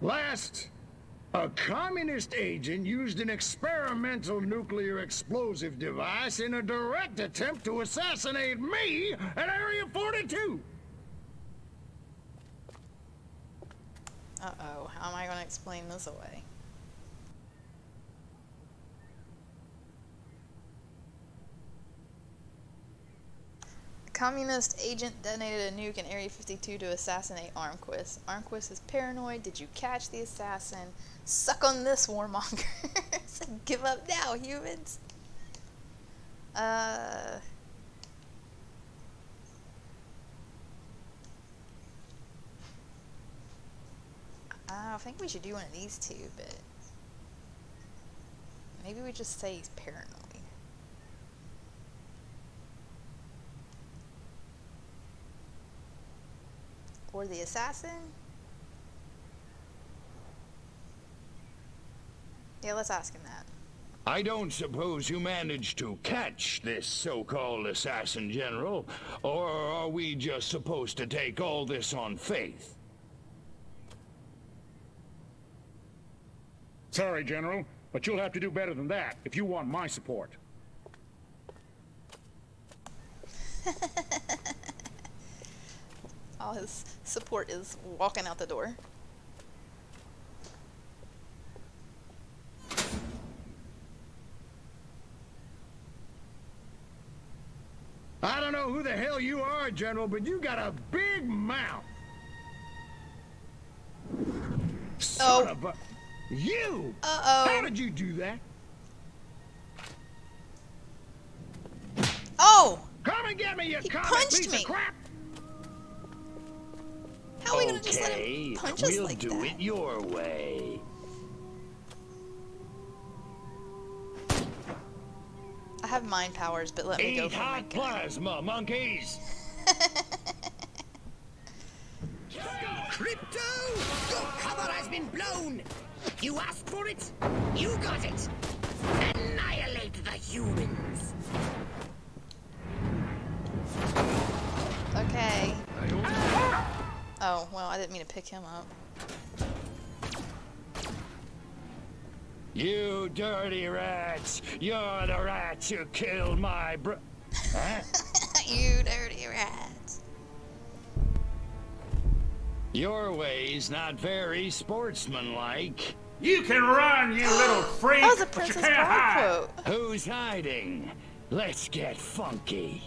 Last, a communist agent used an experimental nuclear explosive device in a direct attempt to assassinate me at Area 42. Uh-oh, how am I going to explain this away? A communist agent detonated a nuke in Area 52 to assassinate Armquist. Armquist is paranoid. Did you catch the assassin? Suck on this, warmonger. Give up now, humans. Uh... I think we should do one of these two, but maybe we just say he's paranoid. Or the assassin? Yeah, let's ask him that. I don't suppose you managed to catch this so-called assassin general, or are we just supposed to take all this on faith? Sorry, General, but you'll have to do better than that if you want my support. All his support is walking out the door. I don't know who the hell you are, General, but you got a big mouth. Son Oh. of a... You! Uh-oh. How did you do that? Oh! Come and get me, you He comic punched piece me. of crap! How are we gonna just let Okay, him punch us we'll like do that? it your way. I have mind powers, but let me go Eat for my hot gun. plasma, monkeys! Crypto! Your cover has been blown! You asked for it, you got it! Annihilate the humans! Okay. Oh, well, I didn't mean to pick him up. You dirty rats! You're the rats who killed my bro- Huh? you dirty rats. Your way's not very sportsmanlike. You can run, you little freak, That was a Princess Bride hide. quote. Who's hiding? Let's get funky.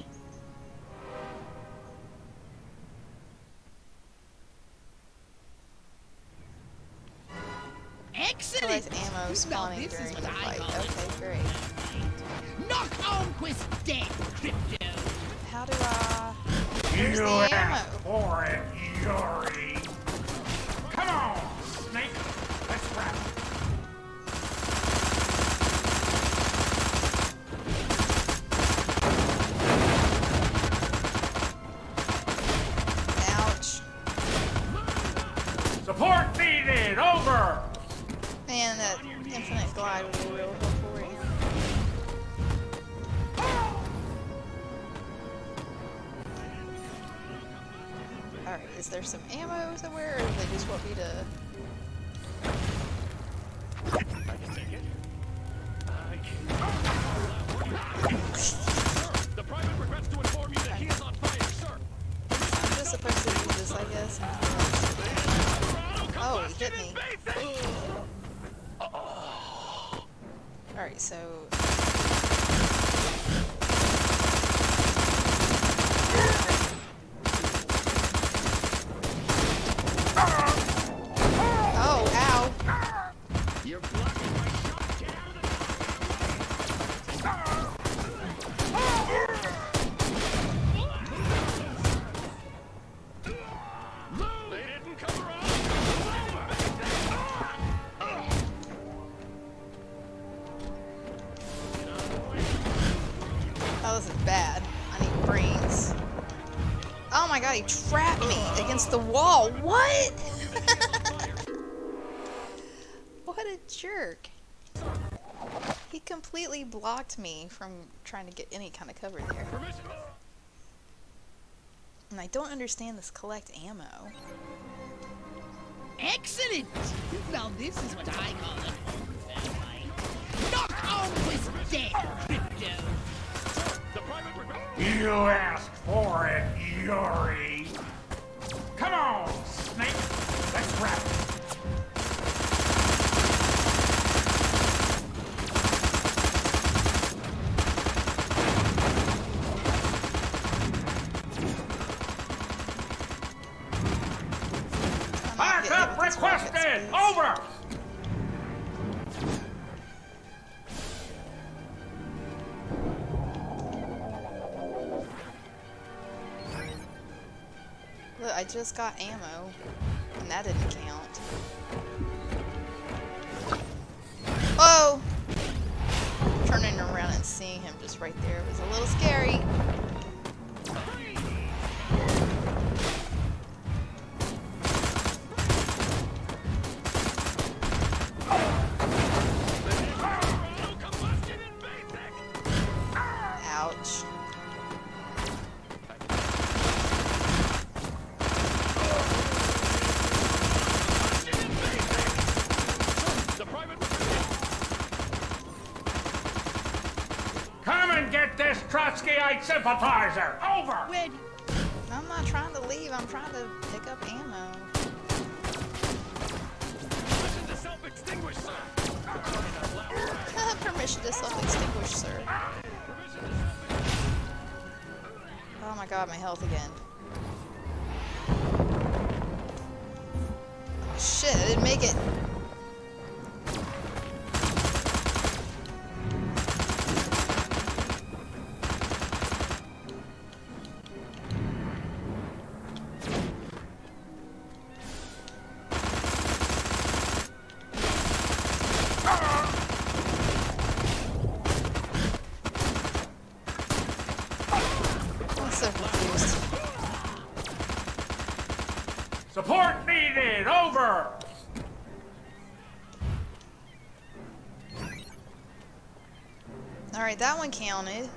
Excellent! Collect ammo spawning this is during what the fight. Okay, great. Knock Armquist dead, Crypto! How do I... Where's You the asked ammo? for it, Yuri. Come on, Snake. Let's wrap it. Ouch. Support needed. Over. Man, that infinite glide would be real helpful right now. Alright, is there some ammo somewhere, or do they just want me to... The private regrets to inform you that he is on fire, sir. I'm just supposed to do this, I guess. Oh, he hit me. Alright, so... the wall. What? what a jerk. He completely blocked me from trying to get any kind of cover there. And I don't understand this collect ammo. Excellent! Now this is what I call it. Knock Armquist dead, Crypto! The private regrets. You asked for it, Yuri. Come on, Snake. Let's wrap it. I'm not getting Backup with this rocket requested. Over. Look, I just got ammo, and that didn't count. Whoa! Turning around and seeing him just right there was a little scary. Sympathizer. That one counted.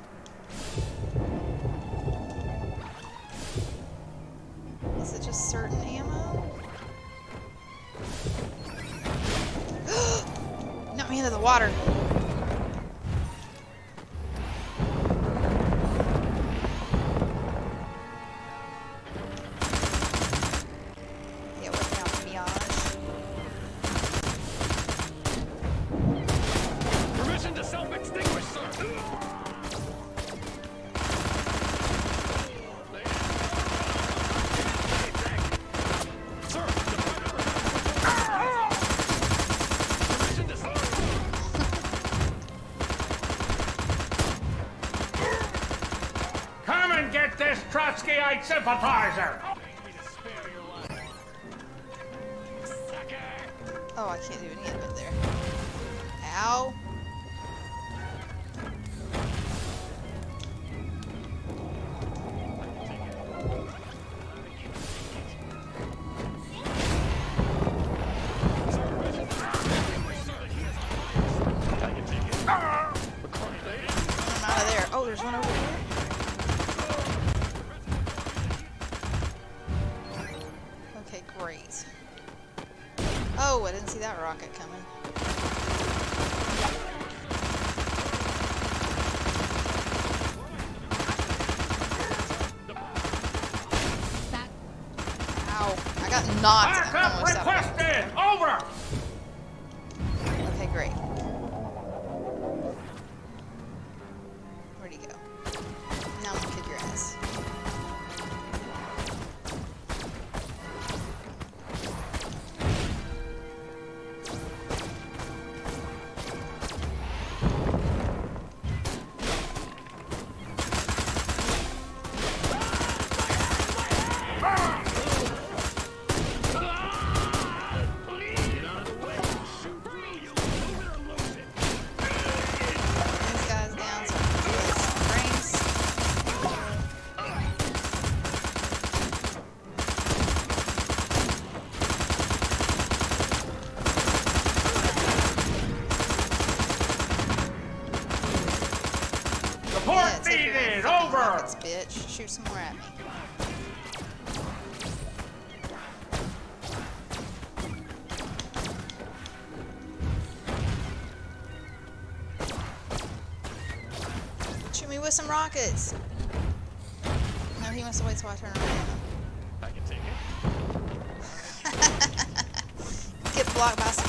blockbuster.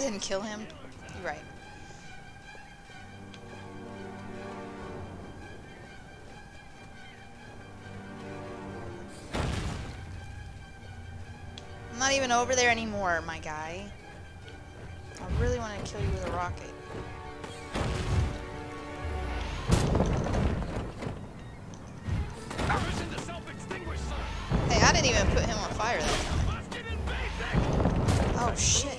Didn't kill him. You're right. I'm not even over there anymore, my guy. I really want to kill you with a rocket. Hey, I didn't even put him on fire that time. Oh, shit.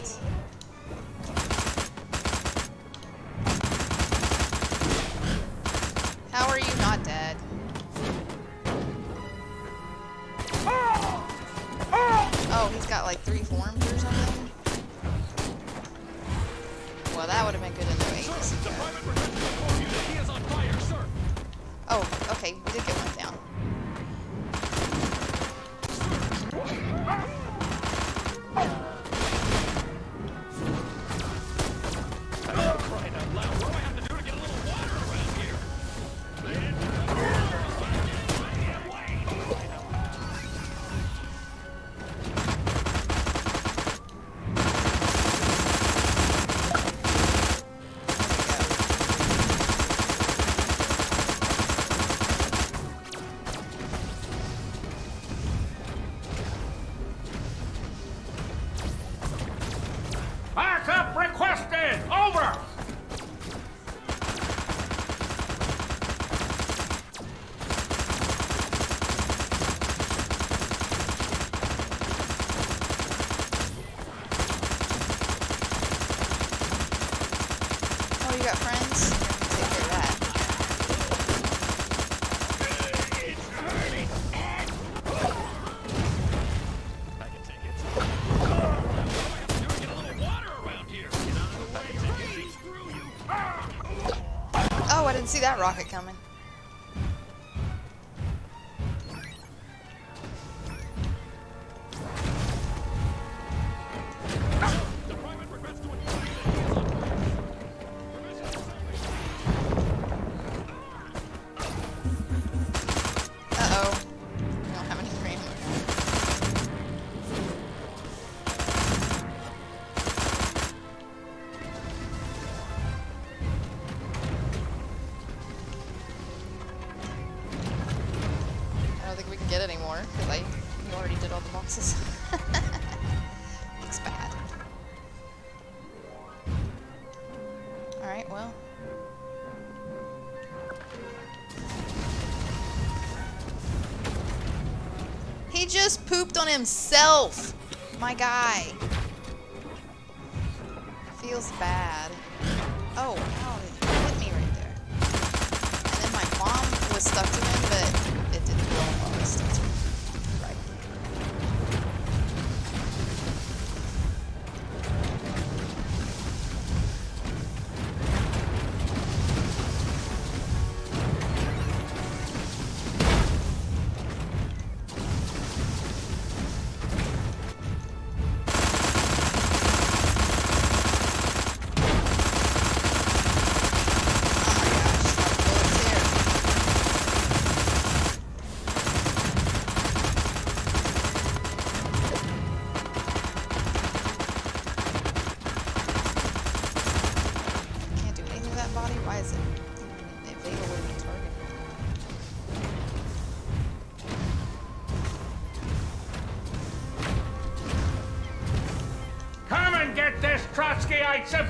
On himself. My guy.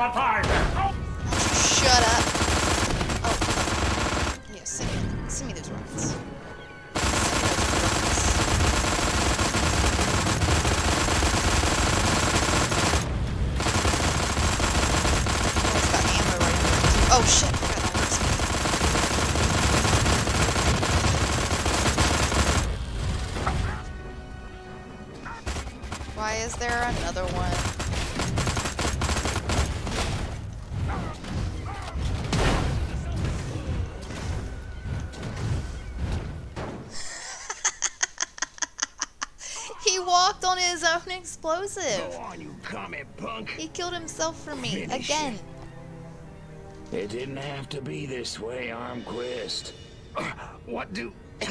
Trotskyite explosive. Go on, you commie punk. He killed himself for me Finish again. It didn't have to be this way, Armquist. What do...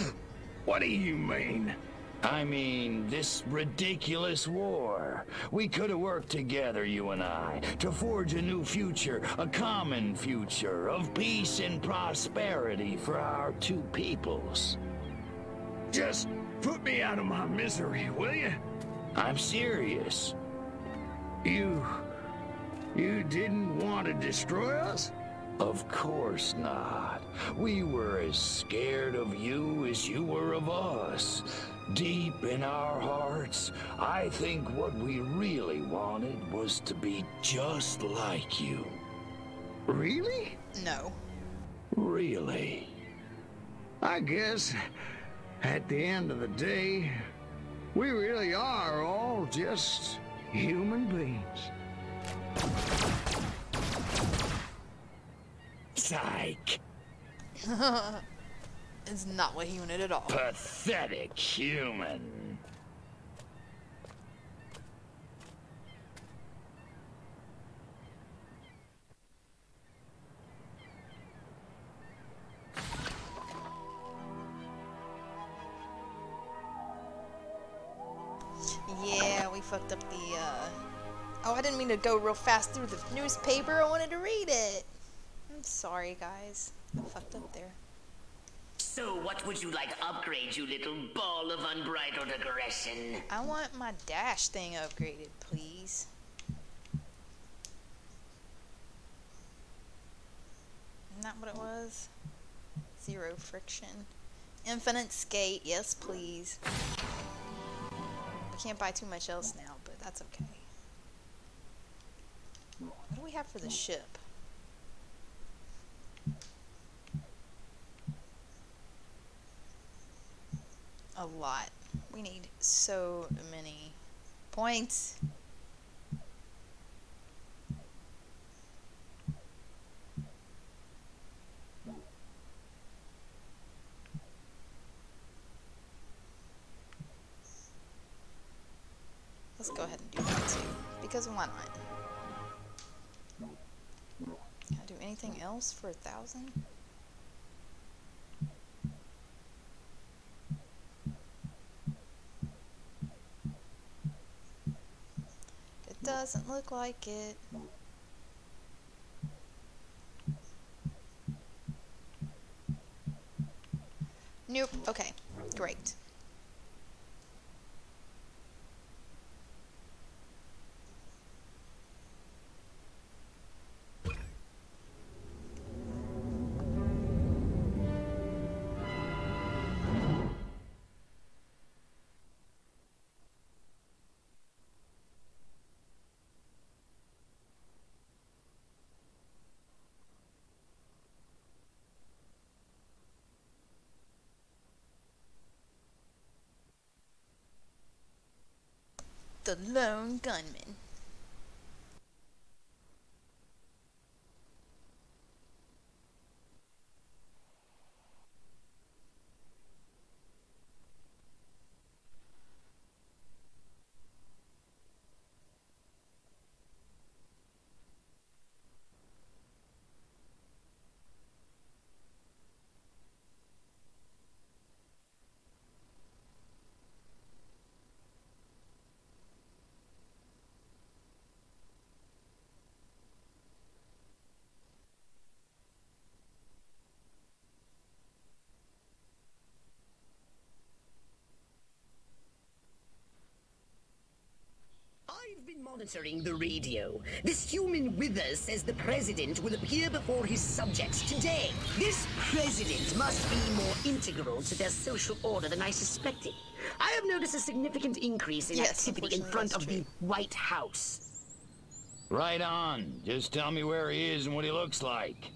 what do you mean? I mean, this ridiculous war. We could have worked together, you and I, to forge a new future, a common future of peace and prosperity for our two peoples. Just put me out of my misery, will you? I'm serious. You... you didn't want to destroy us? Of course not. We were as scared of you as you were of us. Deep in our hearts, I think what we really wanted was to be just like you. Really? No. Really? I guess, at the end of the day, We really are all just human beings. Psych. it's not what he wanted at all. Pathetic human. To go real fast through the newspaper. I wanted to read it. I'm sorry, guys. I fucked up there. So, what would you like to upgrade, you little ball of unbridled aggression? I want my dash thing upgraded, please. Isn't that what it was? Zero friction. Infinite skate, yes please. We can't buy too much else now, but that's okay. What do we have for the mm. ship? A lot. We need so many points. Let's go ahead and do that too. Because why not? Anything else for a thousand? It doesn't look like it. Nope. Okay. Great. The Lone Gunman. I've been monitoring the radio. This human Withers says the president will appear before his subjects today. This president must be more integral to their social order than I suspected. I have noticed a significant increase in Yes, activity in front of the White House. Right on. Just tell me where he is and what he looks like.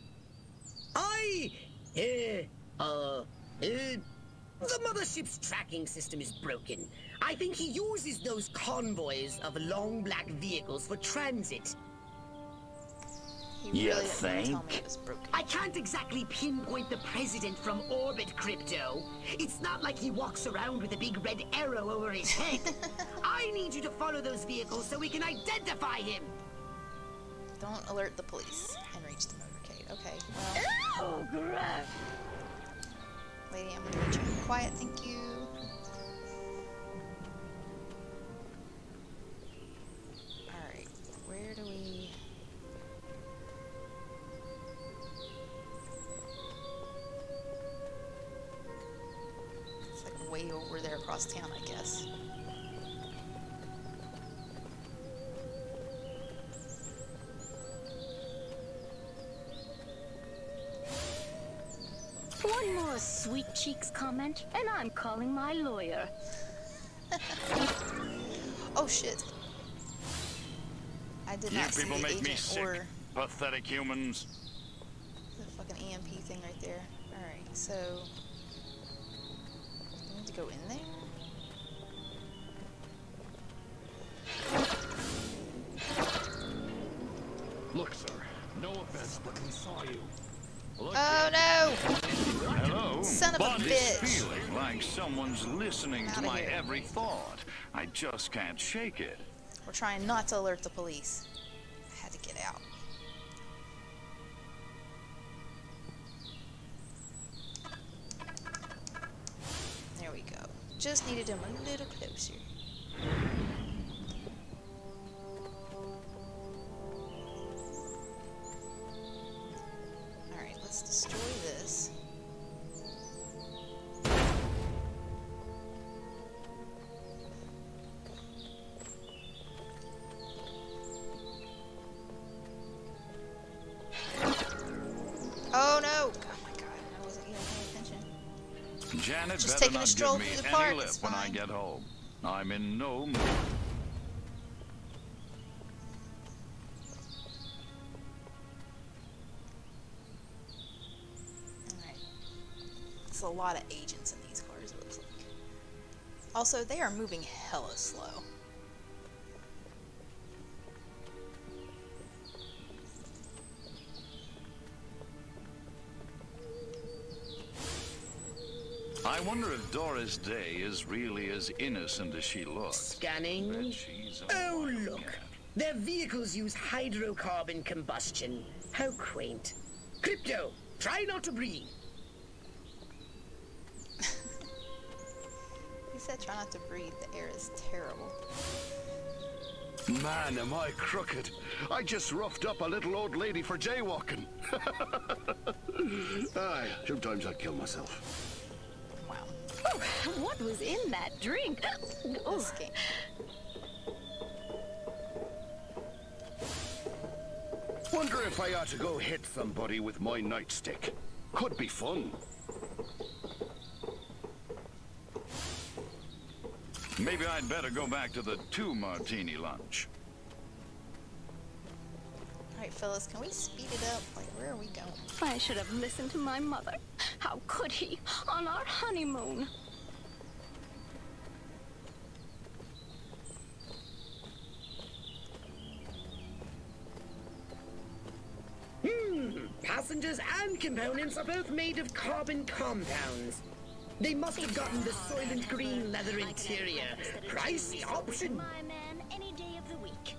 I, uh, uh, uh, the mothership's tracking system is broken. I think he uses those convoys of long black vehicles for transit. He You really didn't wanna tell me think? it was broken. I can't exactly pinpoint the president from orbit, Crypto. It's not like he walks around with a big red arrow over his head. I need you to follow those vehicles so we can identify him. Don't alert the police and reach the motorcade. Okay, well, Oh, crap. lady, I'm gonna need quiet, thank you. Way over there across town, I guess. One more sweet cheeks comment, and I'm calling my lawyer. Oh shit. I did You not see people the make me sick. or Pathetic humans. the fucking EMP thing right there. Alright, so go in there? Look, sir. No offense, but we saw you. Look oh no! Hello. Son of Body's a bitch. feeling like someone's listening to my here. every thought. I just can't shake it. We're trying not to alert the police. I had to get out. Just needed him a little closer. Stroll through the park, lip when I get home. I'm in no mood. Alright. It's a lot of agents in these cars, it looks like. Also, they are moving hella slow. Wonder if Doris Day is really as innocent as she looks. Scanning. Bet she's a Oh, wildcat. look. Their vehicles use hydrocarbon combustion. How quaint. Crypto, try not to breathe. He said try not to breathe, the air is terrible. Man, am I crooked. I just roughed up a little old lady for jaywalking. Aye, sometimes I'd kill myself. Wow. What was in that drink? Oh, Wonder if I ought to go hit somebody with my nightstick. Could be fun. Maybe I'd better go back to the two martini lunch. Alright, fellas, can we speed it up? Like, where are we going? I should have listened to my mother. How could he? On our honeymoon. Passengers and components are both made of carbon compounds. They must have gotten the soylent green leather interior. Pricey option. My man, any day of the week.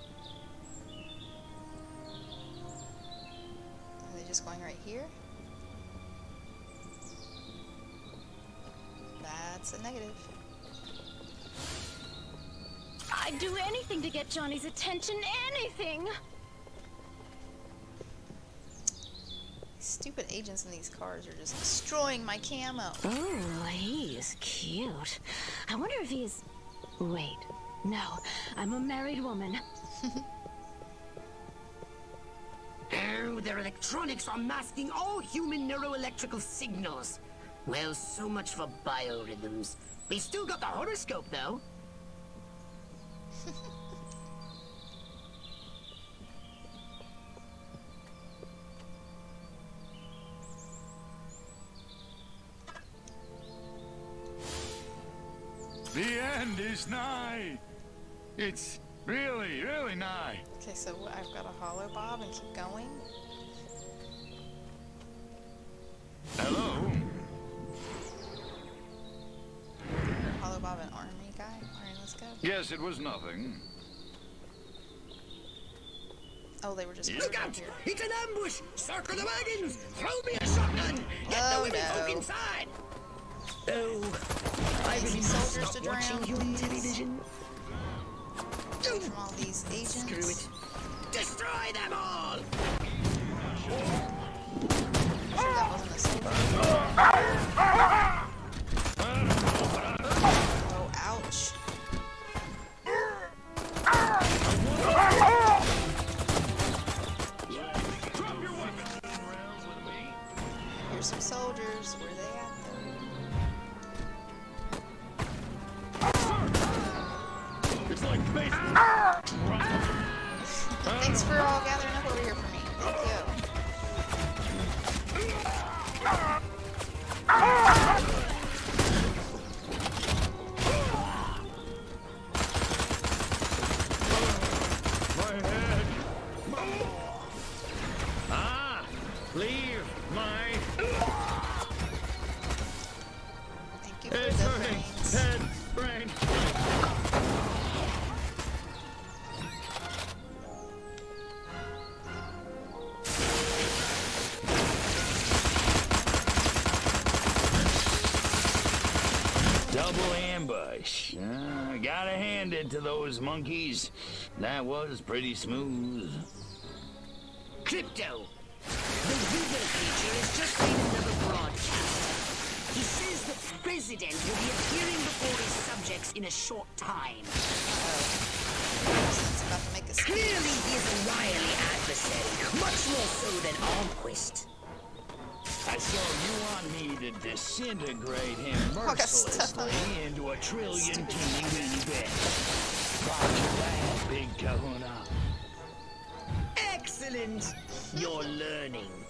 Are they just going right here? That's a negative. I'd do anything to get Johnny's attention. Anything. Stupid agents in these cars are just destroying my camo. Oh, he is cute. I wonder if he's. Wait. No, I'm a married woman. Oh, their electronics are masking all human neuroelectrical signals. Well, so much for biorhythms. We still got the horoscope, though. The end is nigh. It's really, really nigh. Okay, so I've got to holobob and keep going. Hello? Holobob and army guy. Alright, let's go. Yes, it was nothing. Oh, they were just Look out! here. It's an ambush! Circle the wagons! Throw me a shotgun! Get Oh, the women folk no. inside! Oh, I really soldiers to watching drown, human please. television. From all these agents. Screw it. Destroy them all! Sure that wasn't a soldier. Oh, ouch. Here's some soldiers. Where they at though? It's like base. Thanks for all gathering up over here for me. Thank you. My. Ah, ambush. Uh, gotta hand it to those monkeys. That was pretty smooth. Crypto! The Weaver creature has just made another broadcast. He says that the President will be appearing before his subjects in a short time. It's about to make a speech. Clearly he is a wily adversary, much more so than Armquist. I saw you want me to disintegrate him I got stuck on mercilessly into a trillion teeny bits. Roger that, big kahuna. Excellent! You're learning.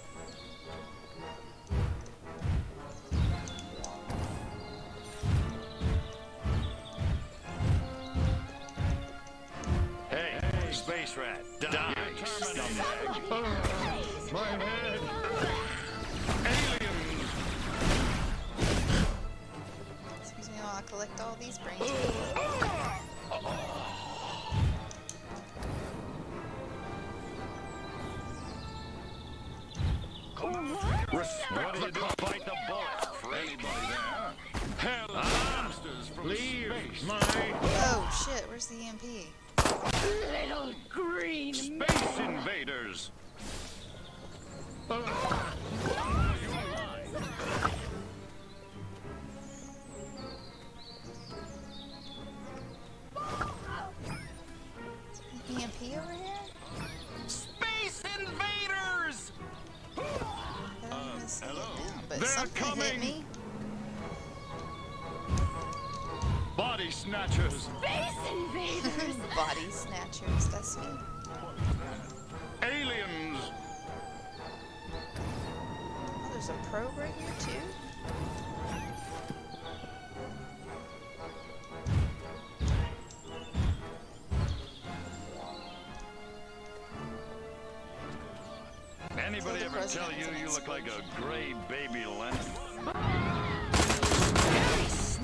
Tell you you look like a gray baby lamb?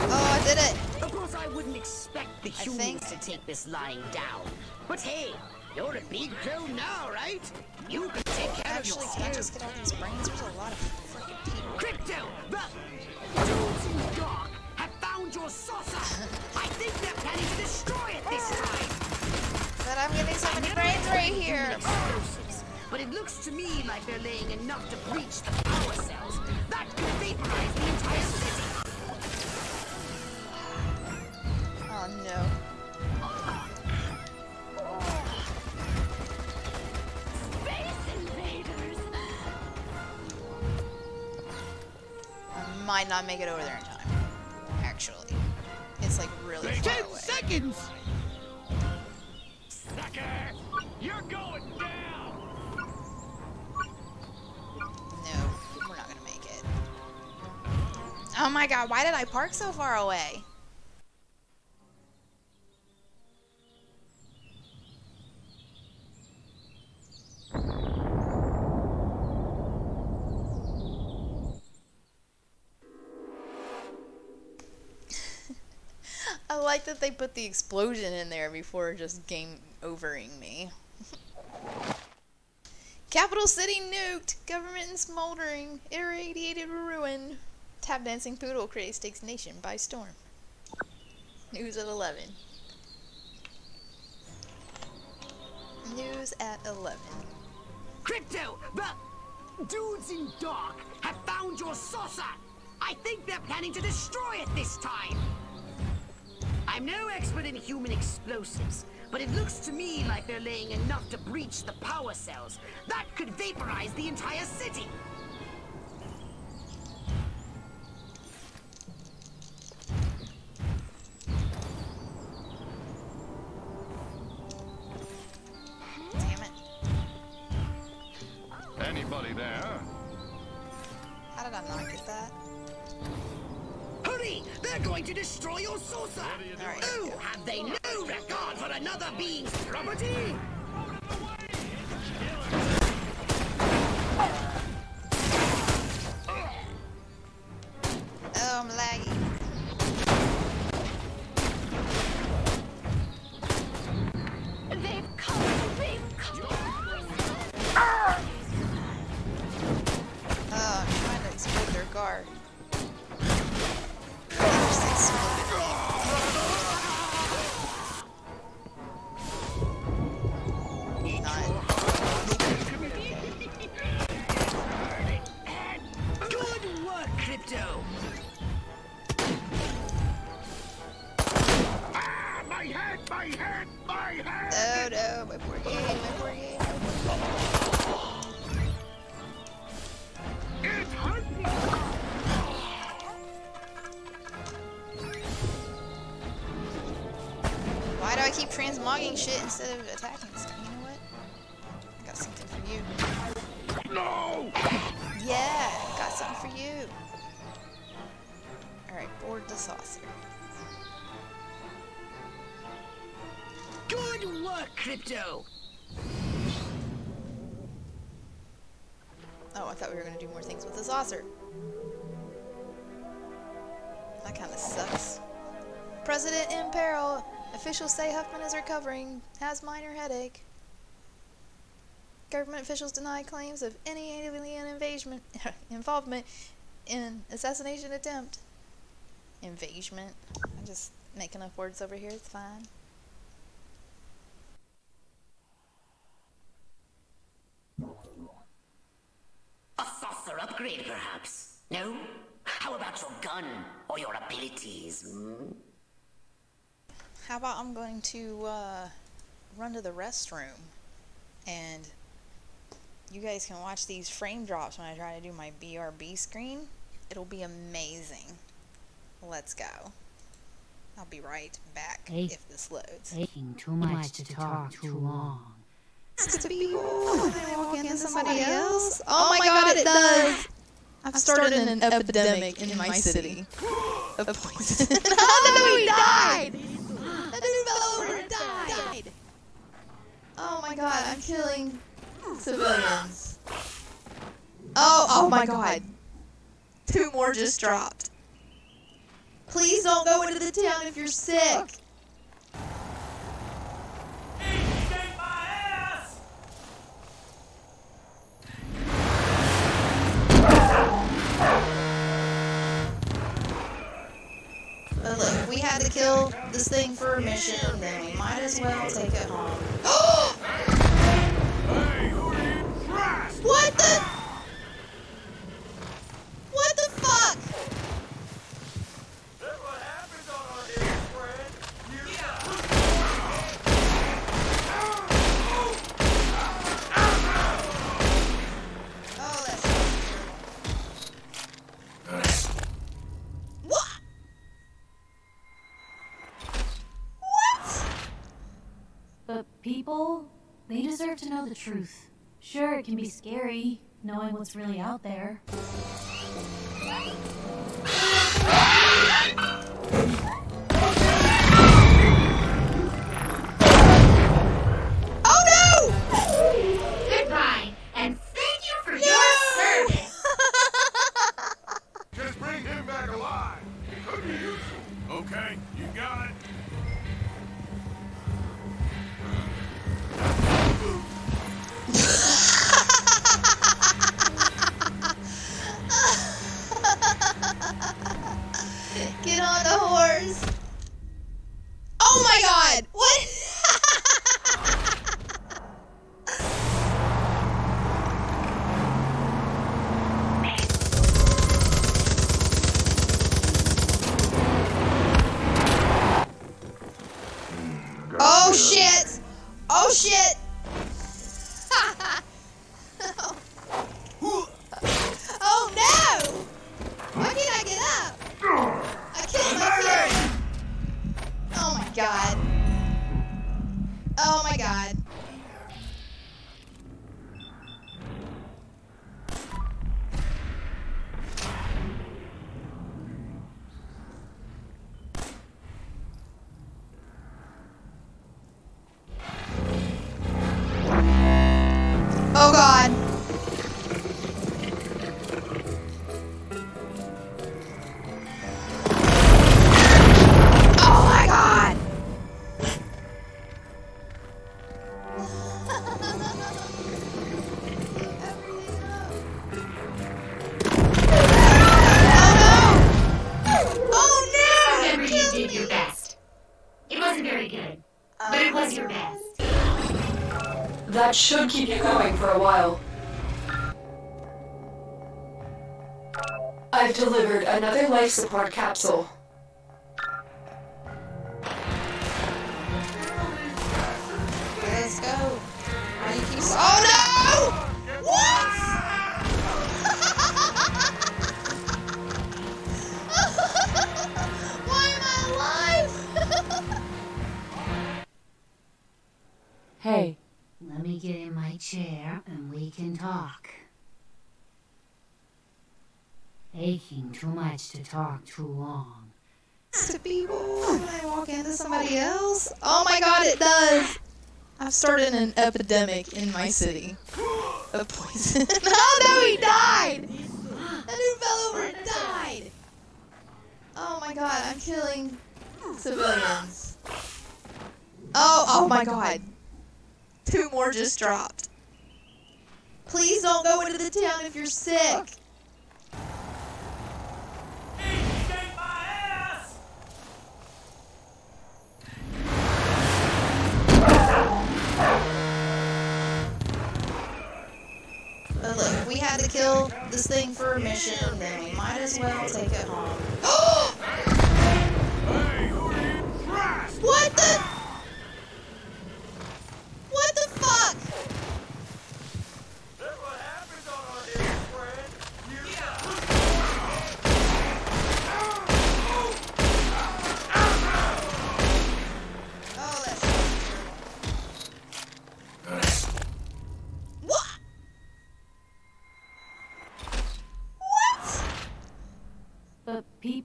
Oh, I did it! Of course, I wouldn't expect the humans to take this lying down. But hey, you're a big girl now, right? You can take care Actually, of can I yourself. just get all these brains? There's a lot of freaking people. Crypto, the dudes in dark have found your saucer. I think they're planning to destroy it this ah. time. But I'm getting so many brains right here! But it looks to me like they're laying enough to breach the power cells. That could vaporize the entire city. Oh no. Space invaders! I might not make it over there I park so far away? I like that they put the explosion in there before just game overing me. Capital city nuked. Government smoldering. Irradiated ruin. Tap dancing poodle craze takes nation by storm. News at 11. News at 11. Crypto, the dudes in dark have found your saucer. I think they're planning to destroy it this time. I'm no expert in human explosives, but it looks to me like they're laying enough to breach the power cells. That could vaporize the entire city. there. How did I not get that? Hurry! They're going to destroy your saucer! You right, Ooh, have they no regard for another being's property? Oh, I'm laggy. Good shit instead of attacking stuff? You know what? I got something for you. No! Yeah, got something for you. Alright, board the saucer. Good work, Crypto. Oh, I thought we were gonna do more things with the saucer. That kinda sucks. President in peril. Officials say Huffman is recovering. Has minor headache. Government officials deny claims of any alien invasion involvement in assassination attempt. Invagement. I'm just making up words over here. It's fine. A saucer upgrade, perhaps? No? How about your gun or your abilities? Hmm? How about I'm going to uh, run to the restroom and you guys can watch these frame drops when I try to do my BRB screen. It'll be amazing. Let's go. I'll be right back Hey. if this loads. Taking too much to talk too long. to be walk into somebody else. Oh my god, it does! I've started an epidemic in my city of poison. oh no, he died! That just fell over and died! Oh my god, I'm killing civilians. Oh, oh my god. Two more just dropped. Please don't go into the town if you're sick. But look, we had to kill this thing for a mission, then we might as well take it home. Oh, people, they deserve to know the truth. Sure, it can be scary, knowing what's really out there. That should keep you going for a while. I've delivered another life support capsule. Much to talk too long. to people when I walk into somebody else. Oh my god, it does! I've started an epidemic in my city of poison. oh no, he died! That dude fell over and died! Oh my god, I'm killing civilians. Oh, oh my god. Two more just dropped. Please don't go into the town if you're sick. But look, we had to kill this thing for a mission, then we might as well take it home. what the? What the fuck?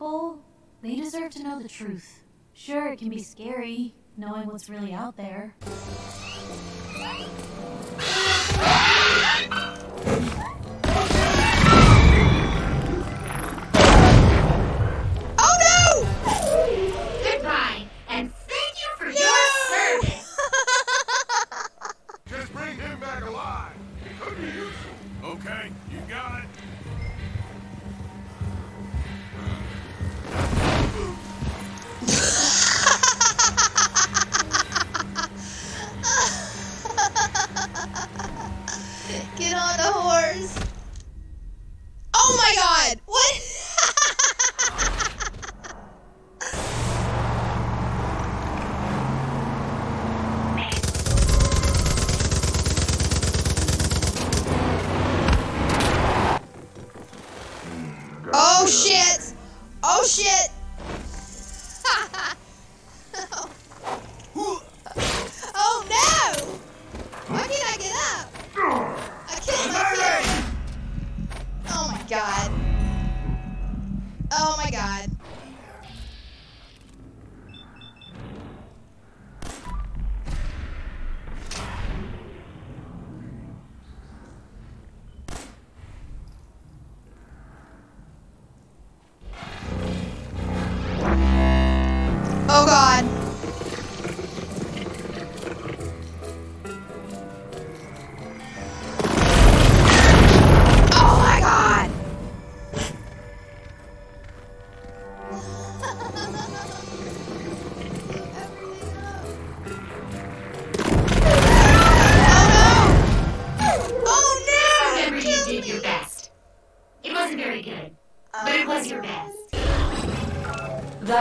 People, they deserve to know the truth. Sure, it can be scary, knowing what's really out there.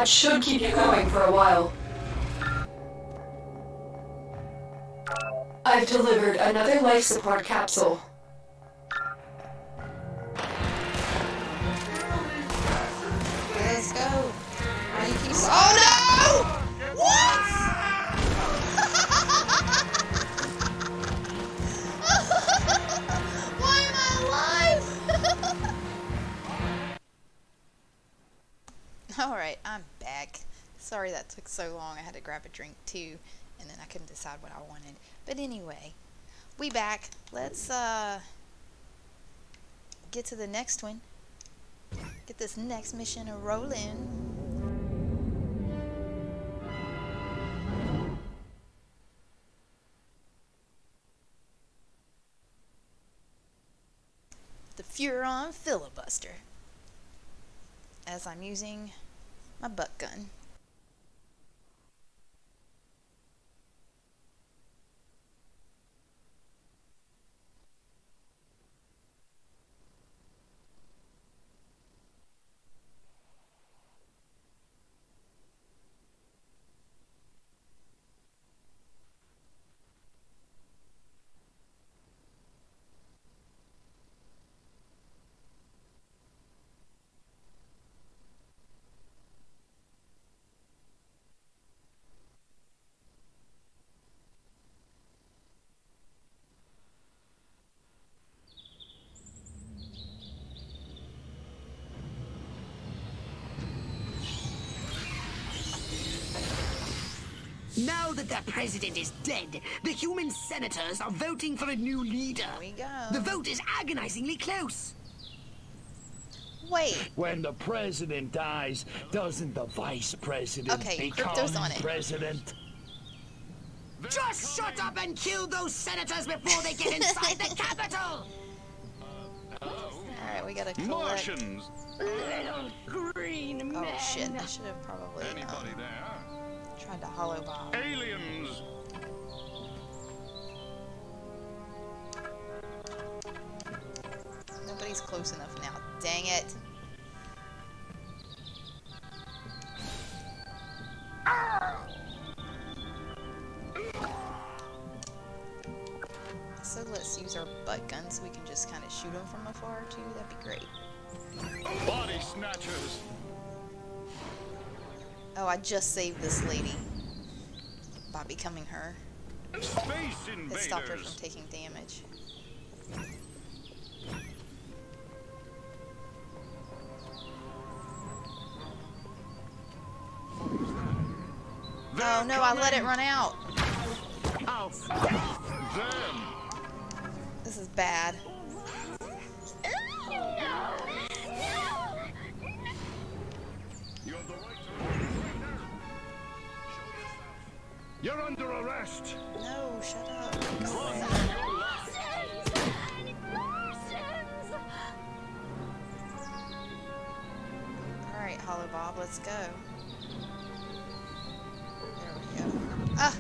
That should keep you going for a while. I've delivered another life support capsule. Back. Let's uh get to the next one. Get this next mission rolling. The Furon Filibuster. As I'm using my butt gun. now that their president is dead, the human senators are voting for a new leader. There we go. The vote is agonizingly close. Wait. When the president dies, doesn't the vice president Okay, become Crypto's on it. president? Just shut up and kill those senators before they get inside the Capitol! Alright, we gotta collect. Martians. Little green men! Oh shit, I should have probably Anybody um, there? Tried to holobob. Aliens. Nobody's close enough now. Dang it. So let's use our butt gun so we can just kind of shoot them from afar too. That'd be great. Body snatchers. Oh, I just saved this lady by becoming her. Space It stopped her from taking damage. Oh no, I let it run out. Oh, Them. This is bad. You're under arrest. No, shut up. Alright, Holobob, let's go. There we go. Ah!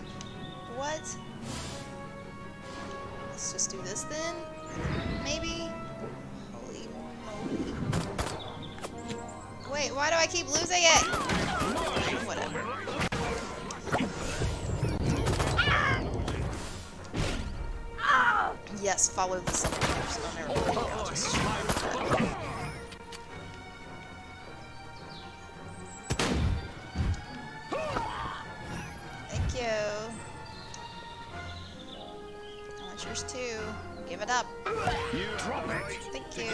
What? Let's just do this then? Maybe? Holy moly. Wait, why do I keep losing it? Yes, follow the senators. Oh, never mind. I'll just. Thank you. Oh, it's yours too. Give it up. You drop it. Thank you.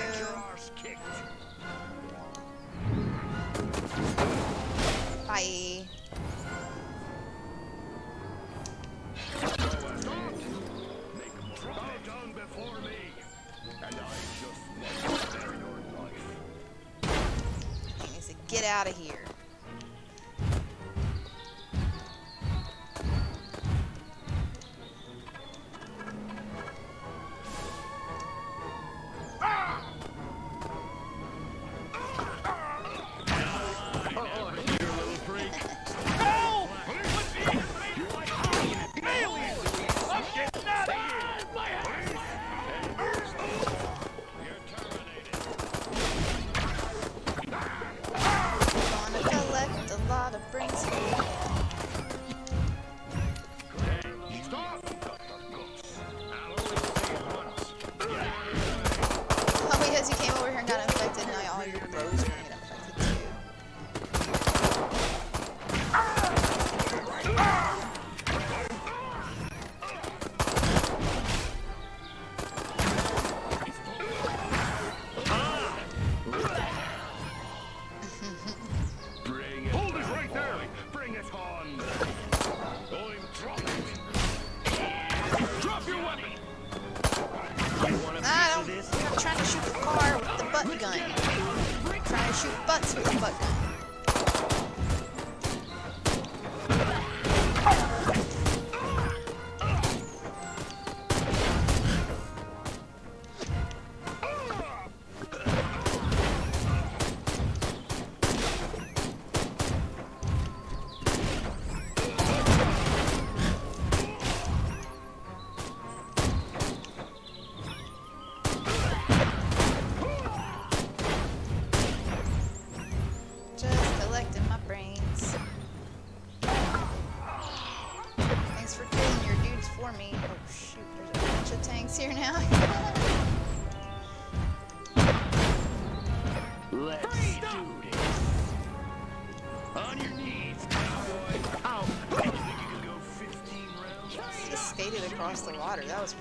Water. That was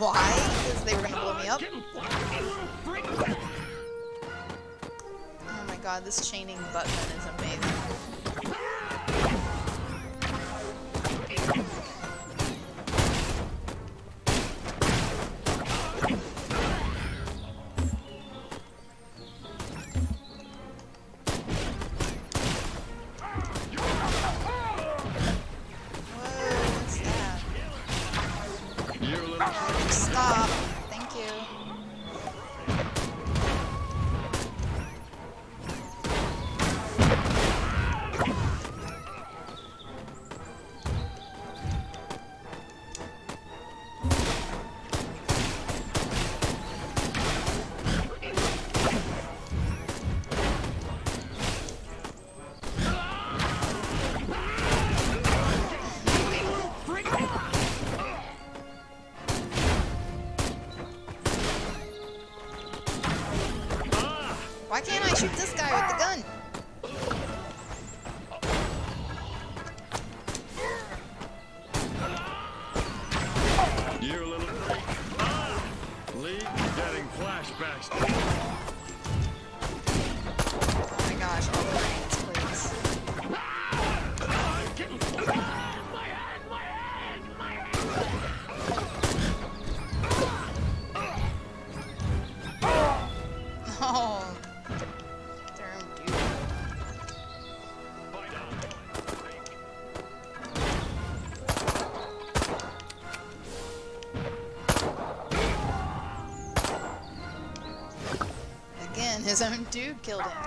why? Because they were gonna blow me up? Oh my god, this chaining button Own dude killed him.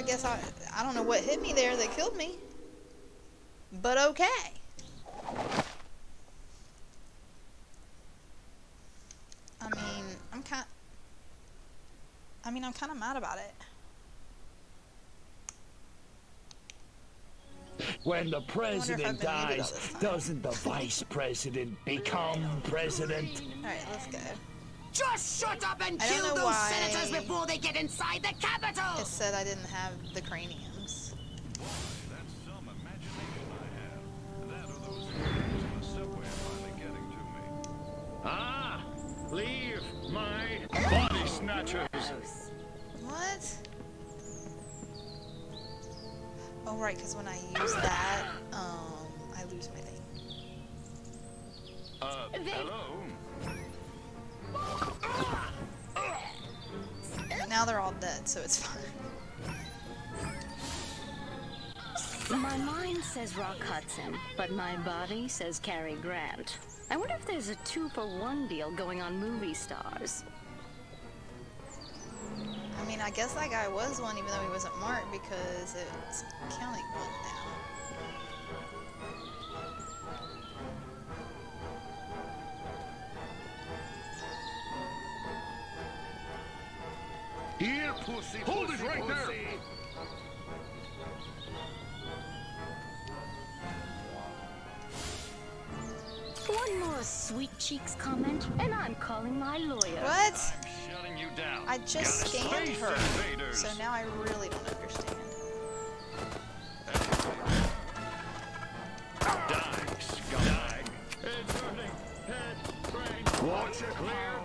I guess I... I don't know what hit me there that killed me. But okay. I mean, I'm kind. I mean, I'm kind of mad about it. When the wonder if I've president been muted all dies, doesn't the vice president become president? All right, let's go. Just shut up and kill those senators before they get inside the Capitol! It said I didn't have the craniums. Says Rock Hudson, but my body says Cary Grant. I wonder if there's a two for one deal going on movie stars. I mean, I guess that guy was one, even though he wasn't marked, because it's counting one now. Here, pussy, Hold pussy, it right there. One more sweet cheeks comment, and I'm calling my lawyer. What? I'm shutting you down. I just scanned her, invaders. so now I really don't understand. It's hurting. Head, brain. Clear.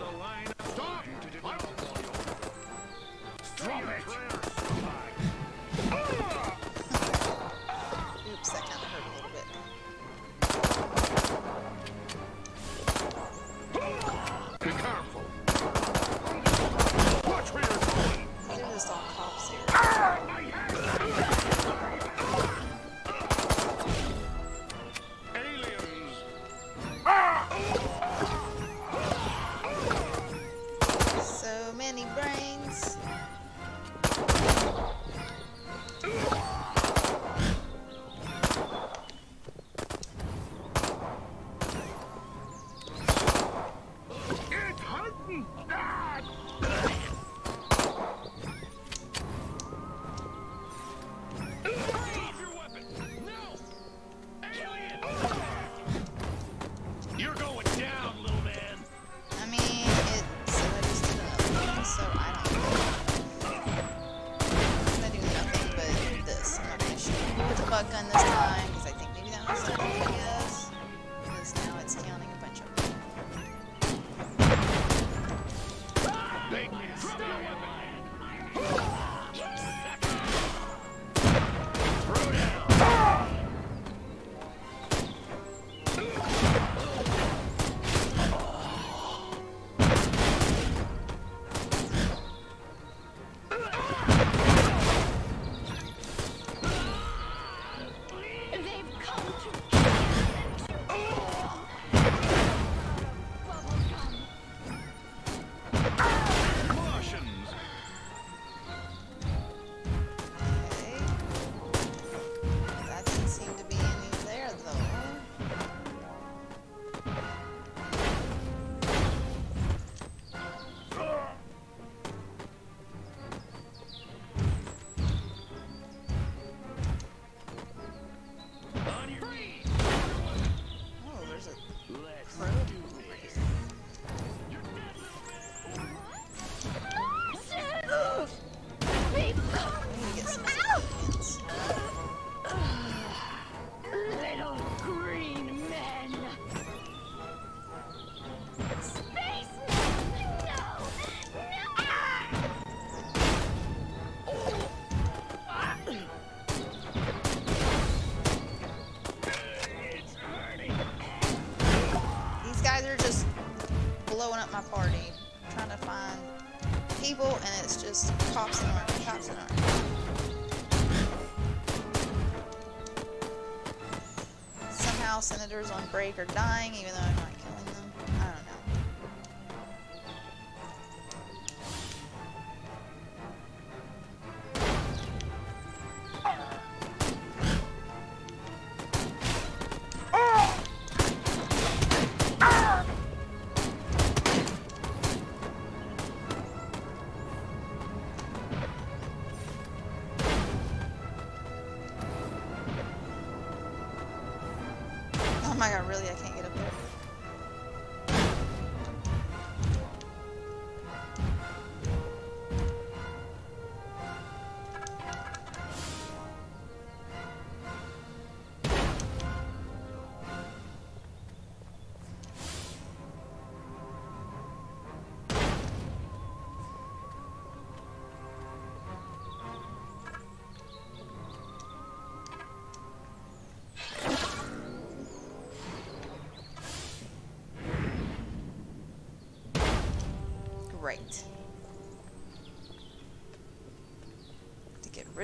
Senators on break are dying, even though I'm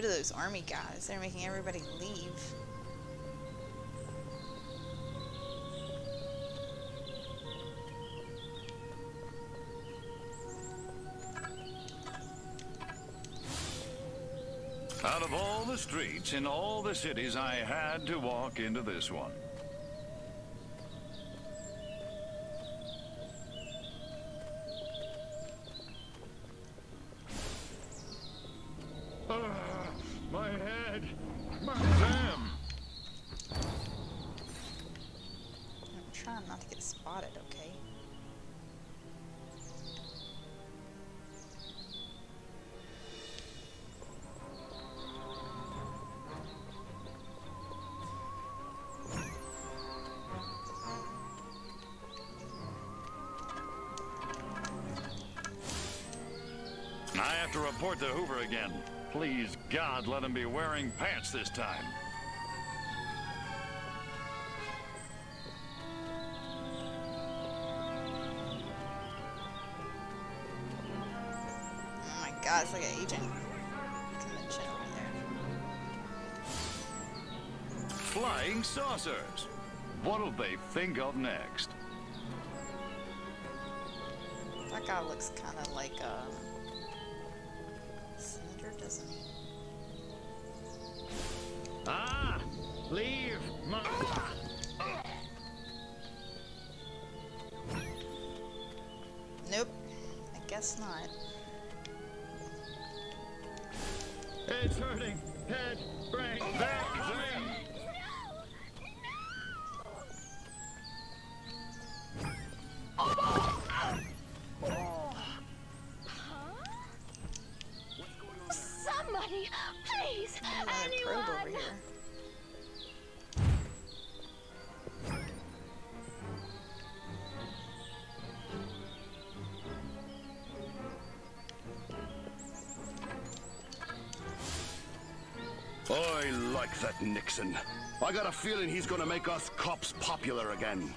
rid of those army guys. They're making everybody leave. Out of all the streets in all the cities, I had to walk into this one. To Hoover again. Please, God, let him be wearing pants this time. Oh my god, it's like an agent convention over there. Flying saucers. What'll they think of next? That guy looks kind of like a Leave my... Nope. I guess not. It's hurting. Head, brain, back, like that Nixon. I got a feeling he's gonna make us cops popular again.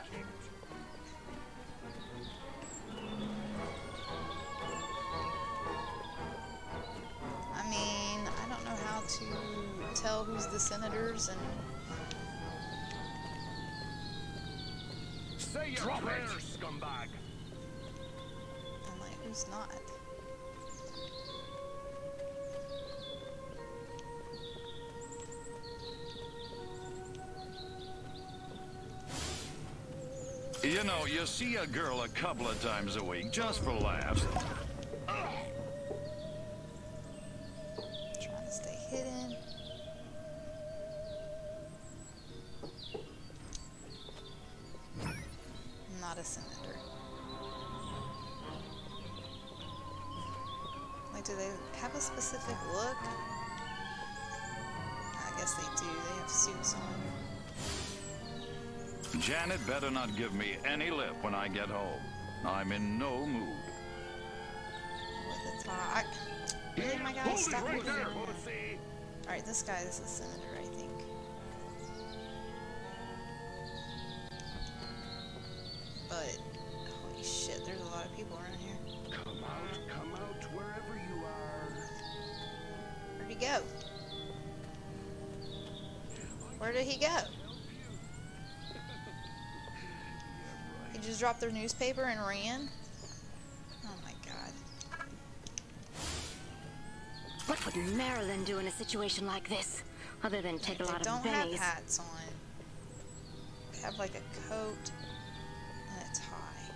Just for laughs. Trying to stay hidden. Not a senator. Like, do they have a specific look? I guess they do. They have suits on. Janet better not give me any lip when I get home. I'm in no mood. With a tie. Really, oh my guy? Stop right. Alright, this guy is a senator, dropped their newspaper and ran? Oh my god. What would Marilyn do in a situation like this? Other than take a lot of don't have hats on. They have like a coat and a tie.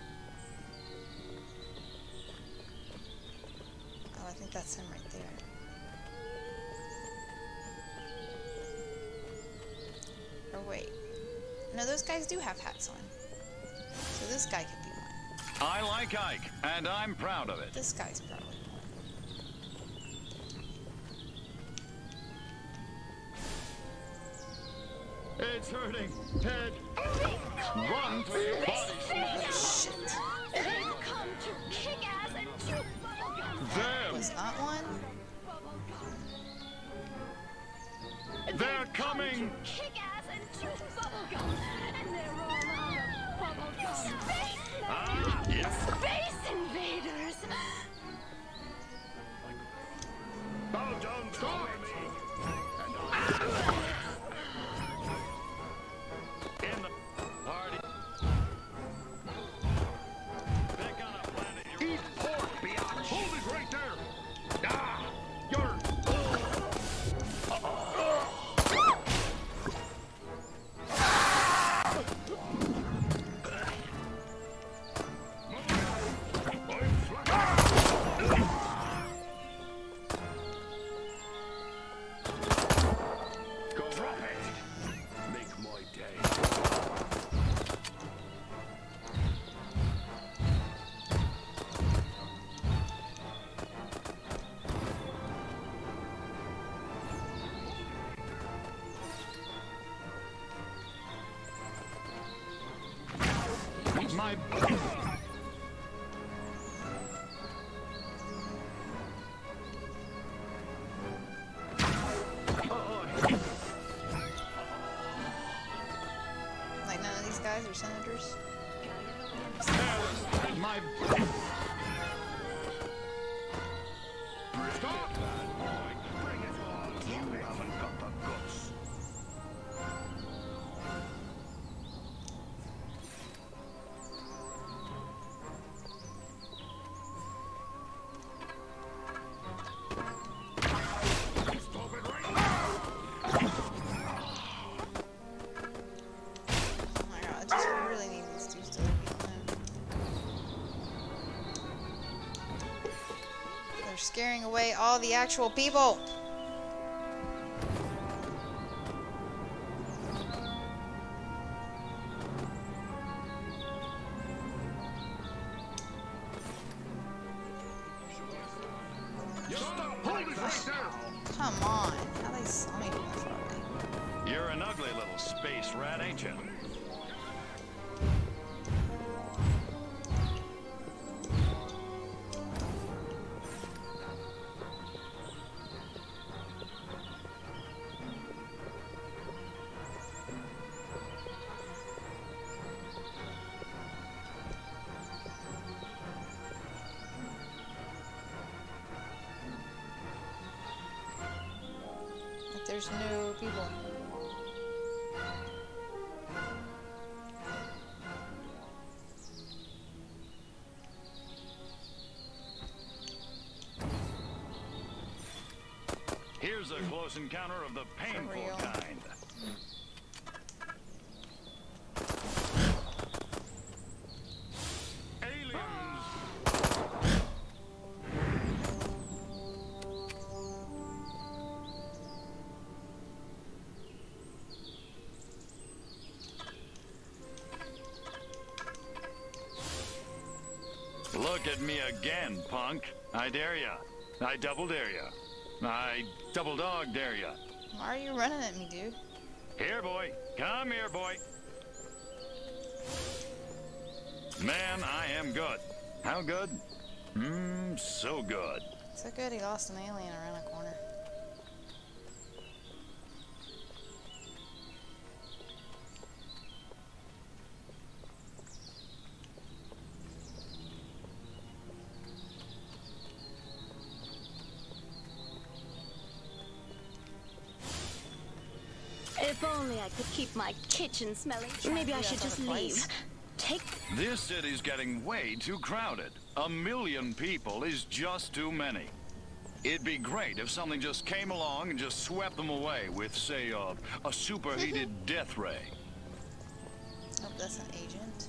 Oh, I think that's him right there. Or wait. No, those guys do have hats on. So this guy could be one. I like Ike, and I'm proud of it. This guy's probably one. It's hurting. Head. Run to your body smash. Shit. They've come to kick ass and chew bubblegum. Them. Was not one? They're coming. Kick ass and chew bubblegum. Down to My... scaring away all the actual people. Here's a close encounter of the painful kind. Look at me again, punk. I dare ya. I double dare ya. I double dog dare ya. Why are you running at me, dude? Here, boy. Come here, boy. Man, I am good. How good? Mmm, so good. So good he lost an alien around my kitchen smelling. Maybe I should just leave. Take This city's getting way too crowded. A million people is just too many. It'd be great if something just came along and just swept them away with, say, uh, a superheated death ray. Hope that's an agent.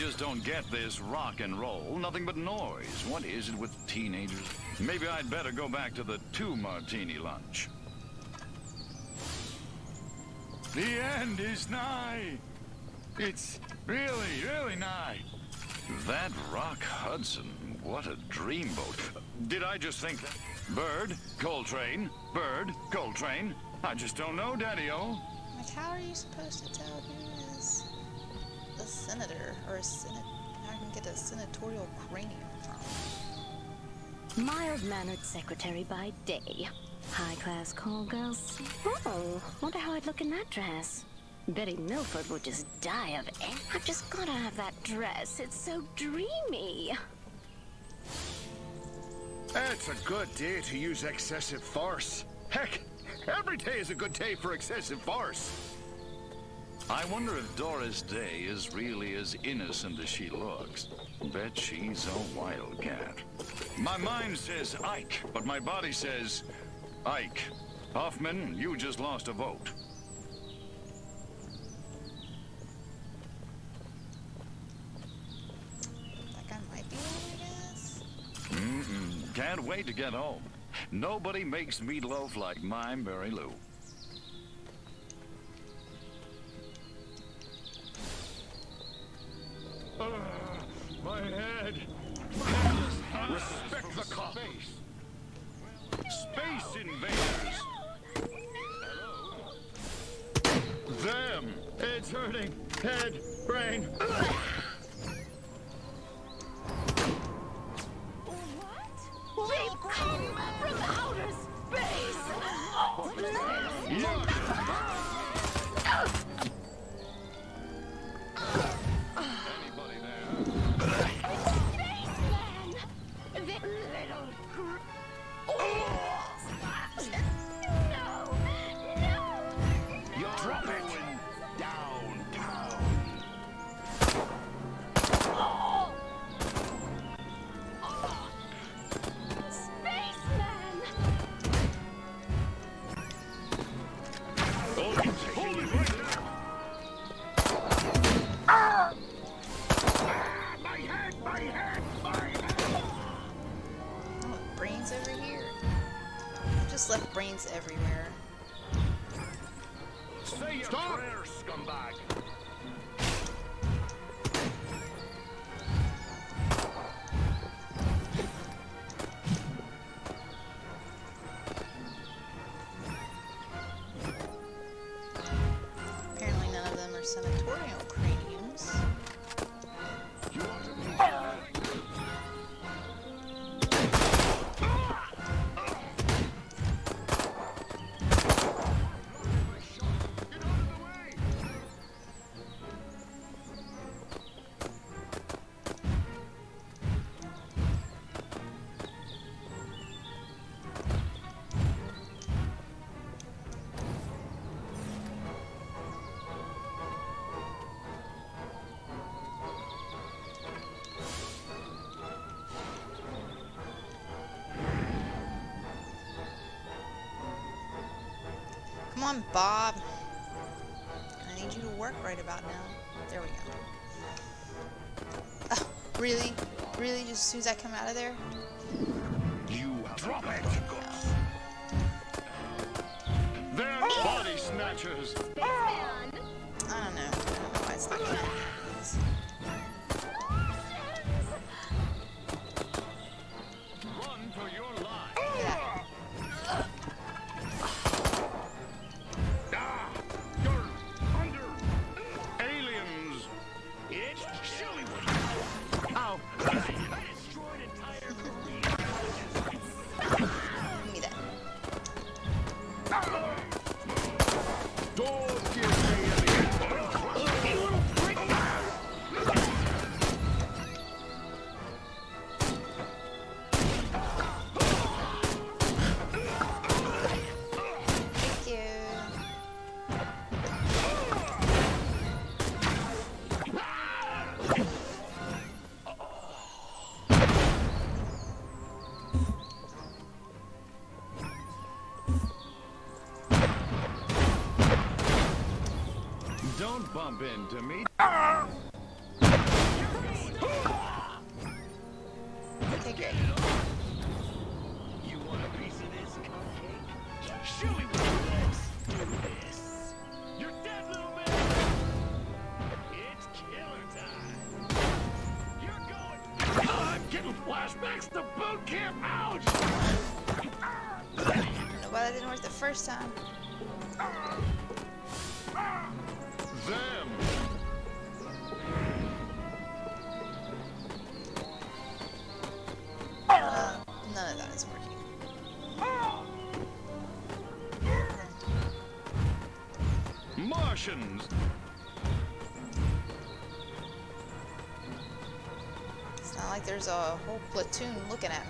Just don't get this rock and roll. Nothing but noise. What is it with teenagers? Maybe I'd better go back to the two martini lunch. The end is nigh. It's really, really nigh. That Rock Hudson, what a dreamboat. Did I just think that? Bird, Coltrane, Bird, Coltrane. I just don't know, Daddy-O. Like, how are you supposed to tell senator or a senate? I can get a senatorial cranium from. mild-mannered secretary by day. High-class call girls. Oh, wonder how I'd look in that dress. Betty Milford would just die of it. I've just gotta have that dress. It's so dreamy. It's a good day to use excessive force. Heck, every day is a good day for excessive force. I wonder if Doris Day is really as innocent as she looks. Bet she's a wildcat. My mind says Ike, but my body says Ike. Hoffman, you just lost a vote. That guy might be one, I. Mm-mm. Can't wait to get home. Nobody makes meatloaf like mine, Mary Lou. My head! Respect the cop. Space invaders! Them! It's hurting! Head, brain! We've ah. On, Bob. I need you to work right about now. There we go. Oh, really? Really? Just as soon as I come out of there? You drop it. They're oh! body snatchers! I don't know. I don't know why it's not bump into me. It's not like there's a whole platoon looking at me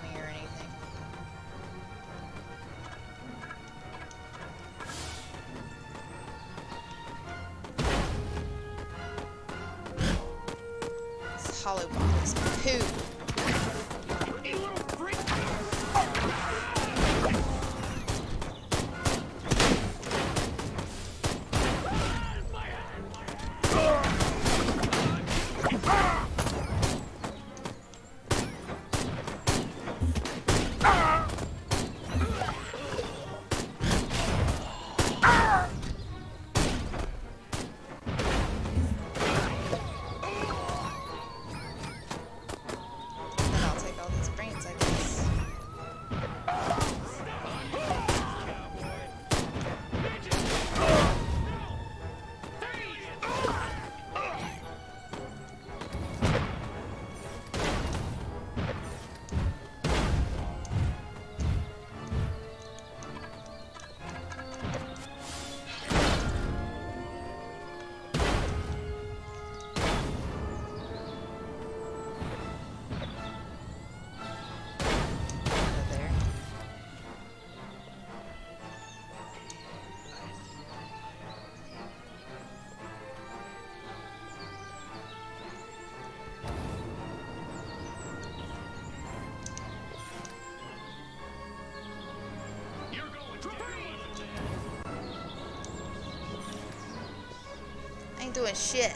ain't doing shit.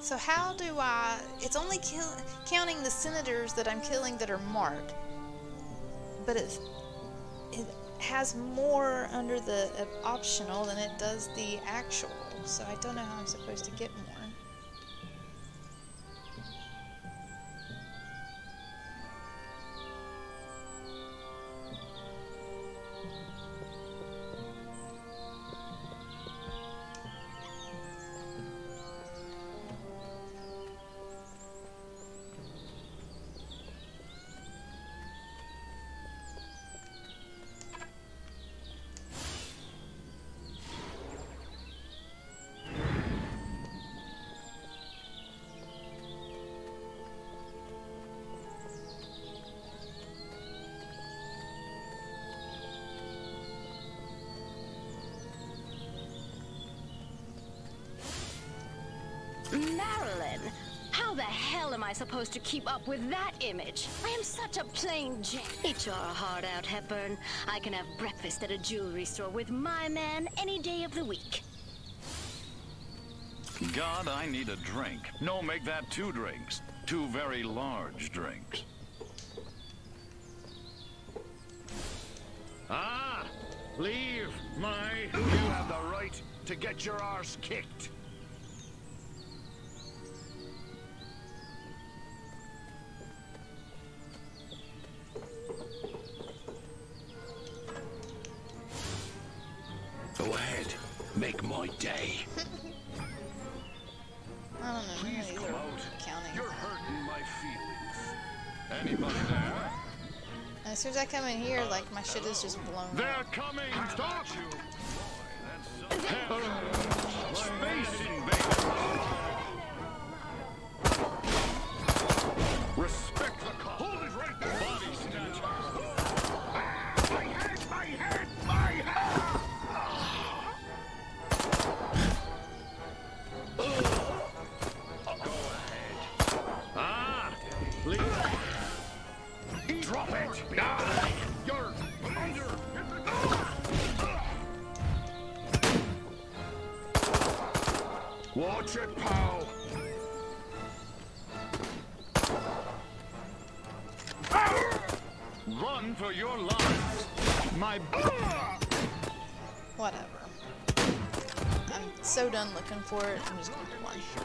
So how do I... It's only counting the senators that I'm killing that are marked. But it has more under the optional than it does the actual. So I don't know how I'm supposed to get more. Supposed to keep up with that image? I am such a plain Jane. It's your heart out, Hepburn. I can have breakfast at a jewelry store with my man any day of the week. God, I need a drink. No, make that two drinks. Two very large drinks. Ah! Leave my... You have the right to get your arse kicked. Come in here, like my shit is just blown They're up. coming! Stop! Space done looking for it. I'm just going to one.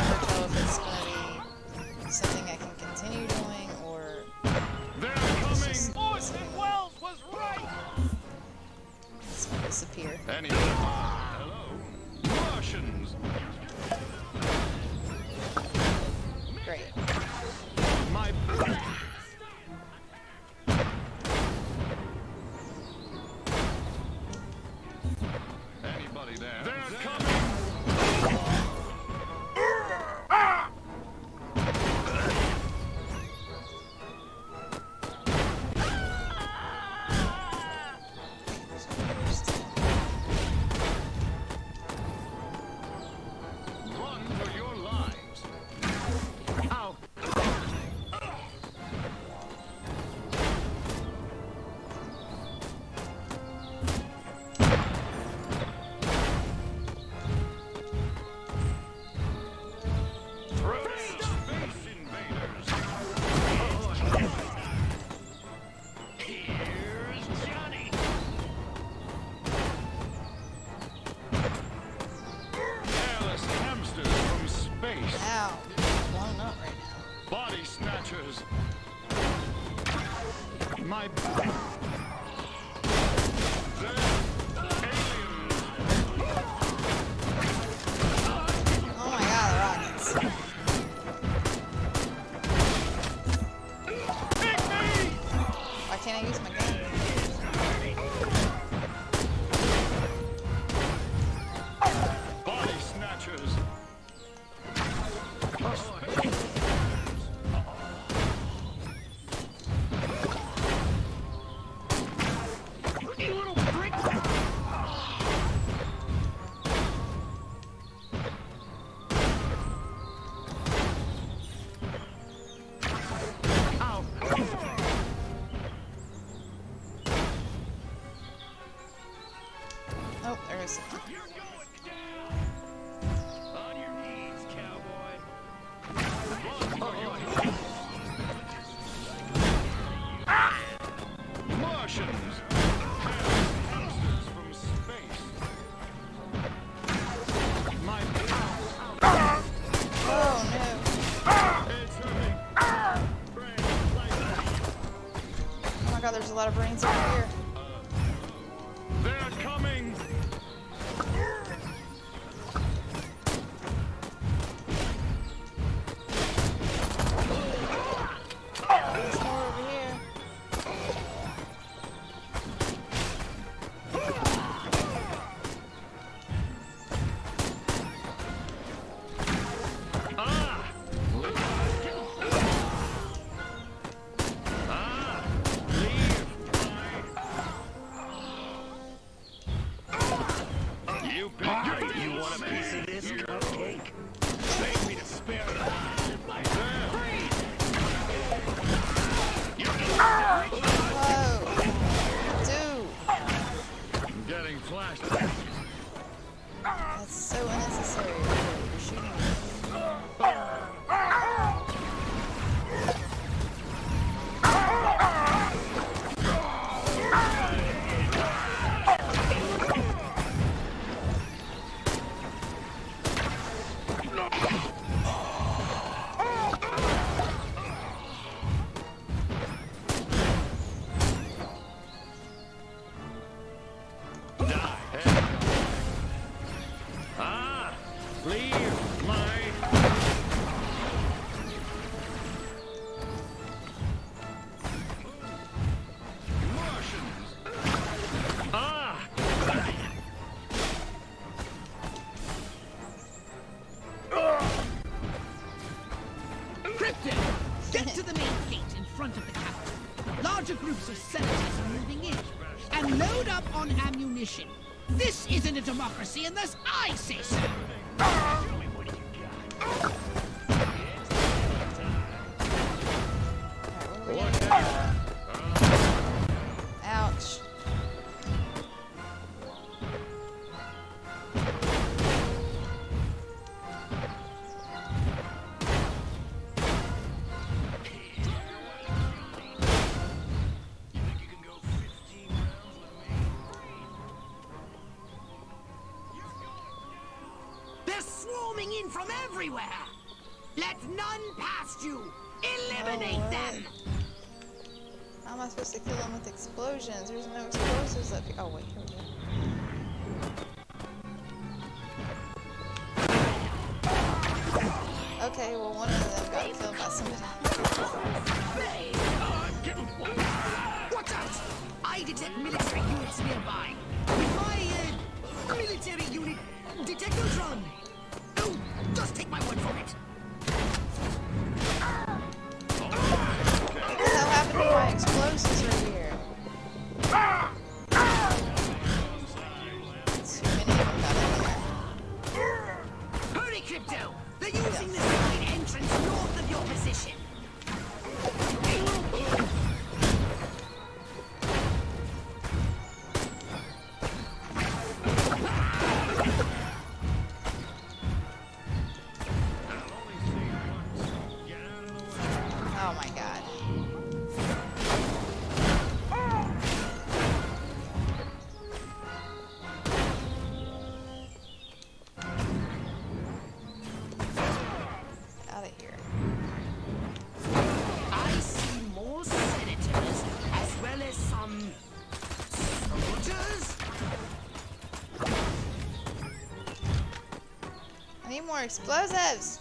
Tell if it's lot of brains over here. in this explosions. There's no explosives up here. Oh, wait. Crypto! They're using the side entrance north of your position! explosives.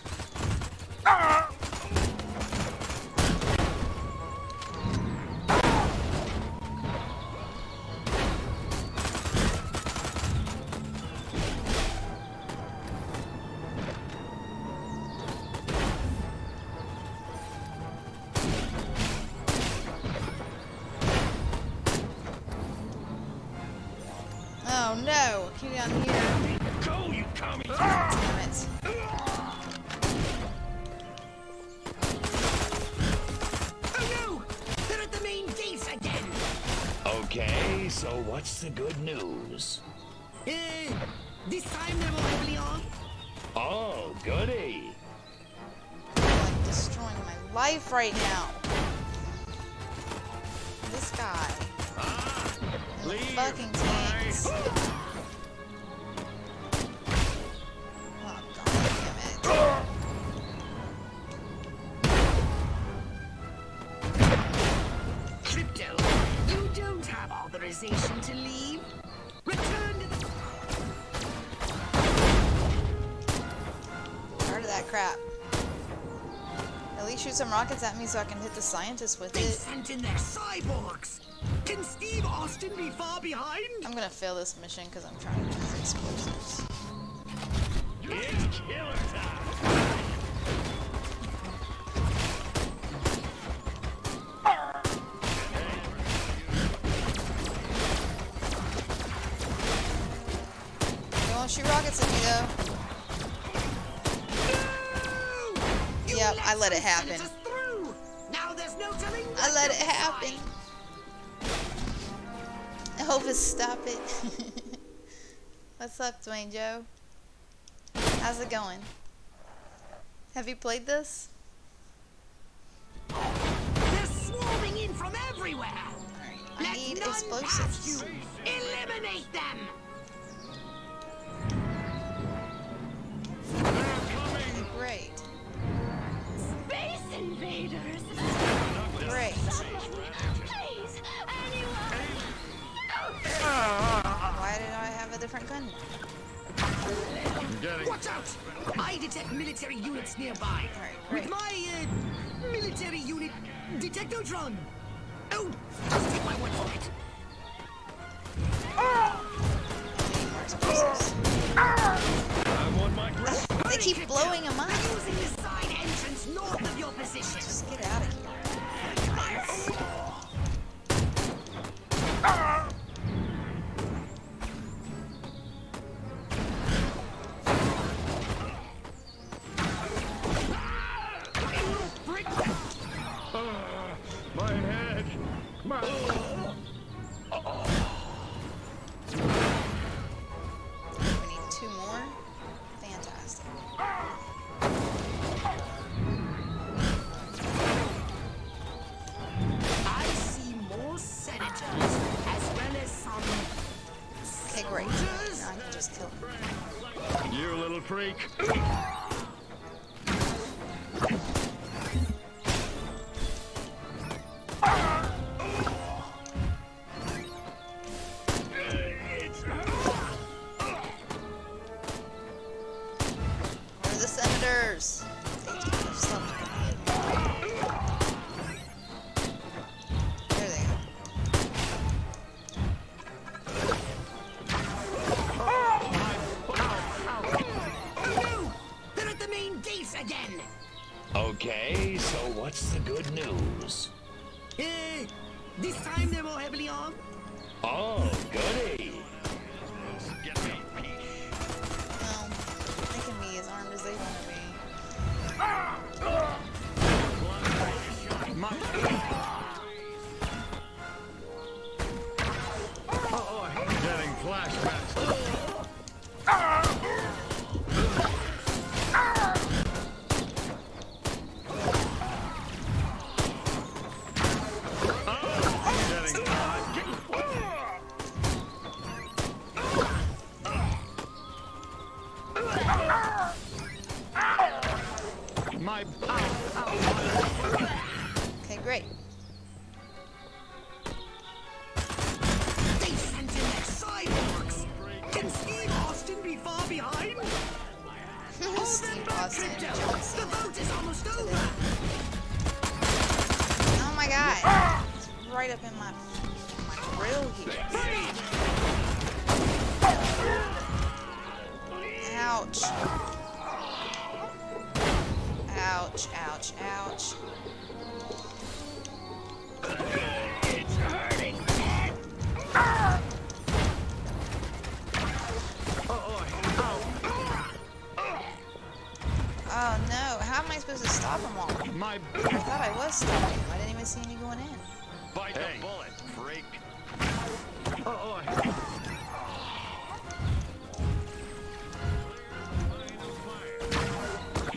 right now. rockets at me so I can hit the scientists with they it. They sent in their cyborgs! Can Steve Austin be far behind? I'm gonna fail this mission because I'm trying to use explosives. It's killer time! Rockets at me though. No! I let it happen. What's up, Dwayne Joe? How's it going? Have you played this? They're swarming in from everywhere. Right, I Let need explosives. Eliminate them. Cena. The is almost over! Oh my god. It's right up in my, my grill here. Ouch. Ouch, ouch, ouch. How am I supposed to stop them all? My I thought I was stopping them. I didn't even see any going in. Bite Hey. the bullet, freak. Oh,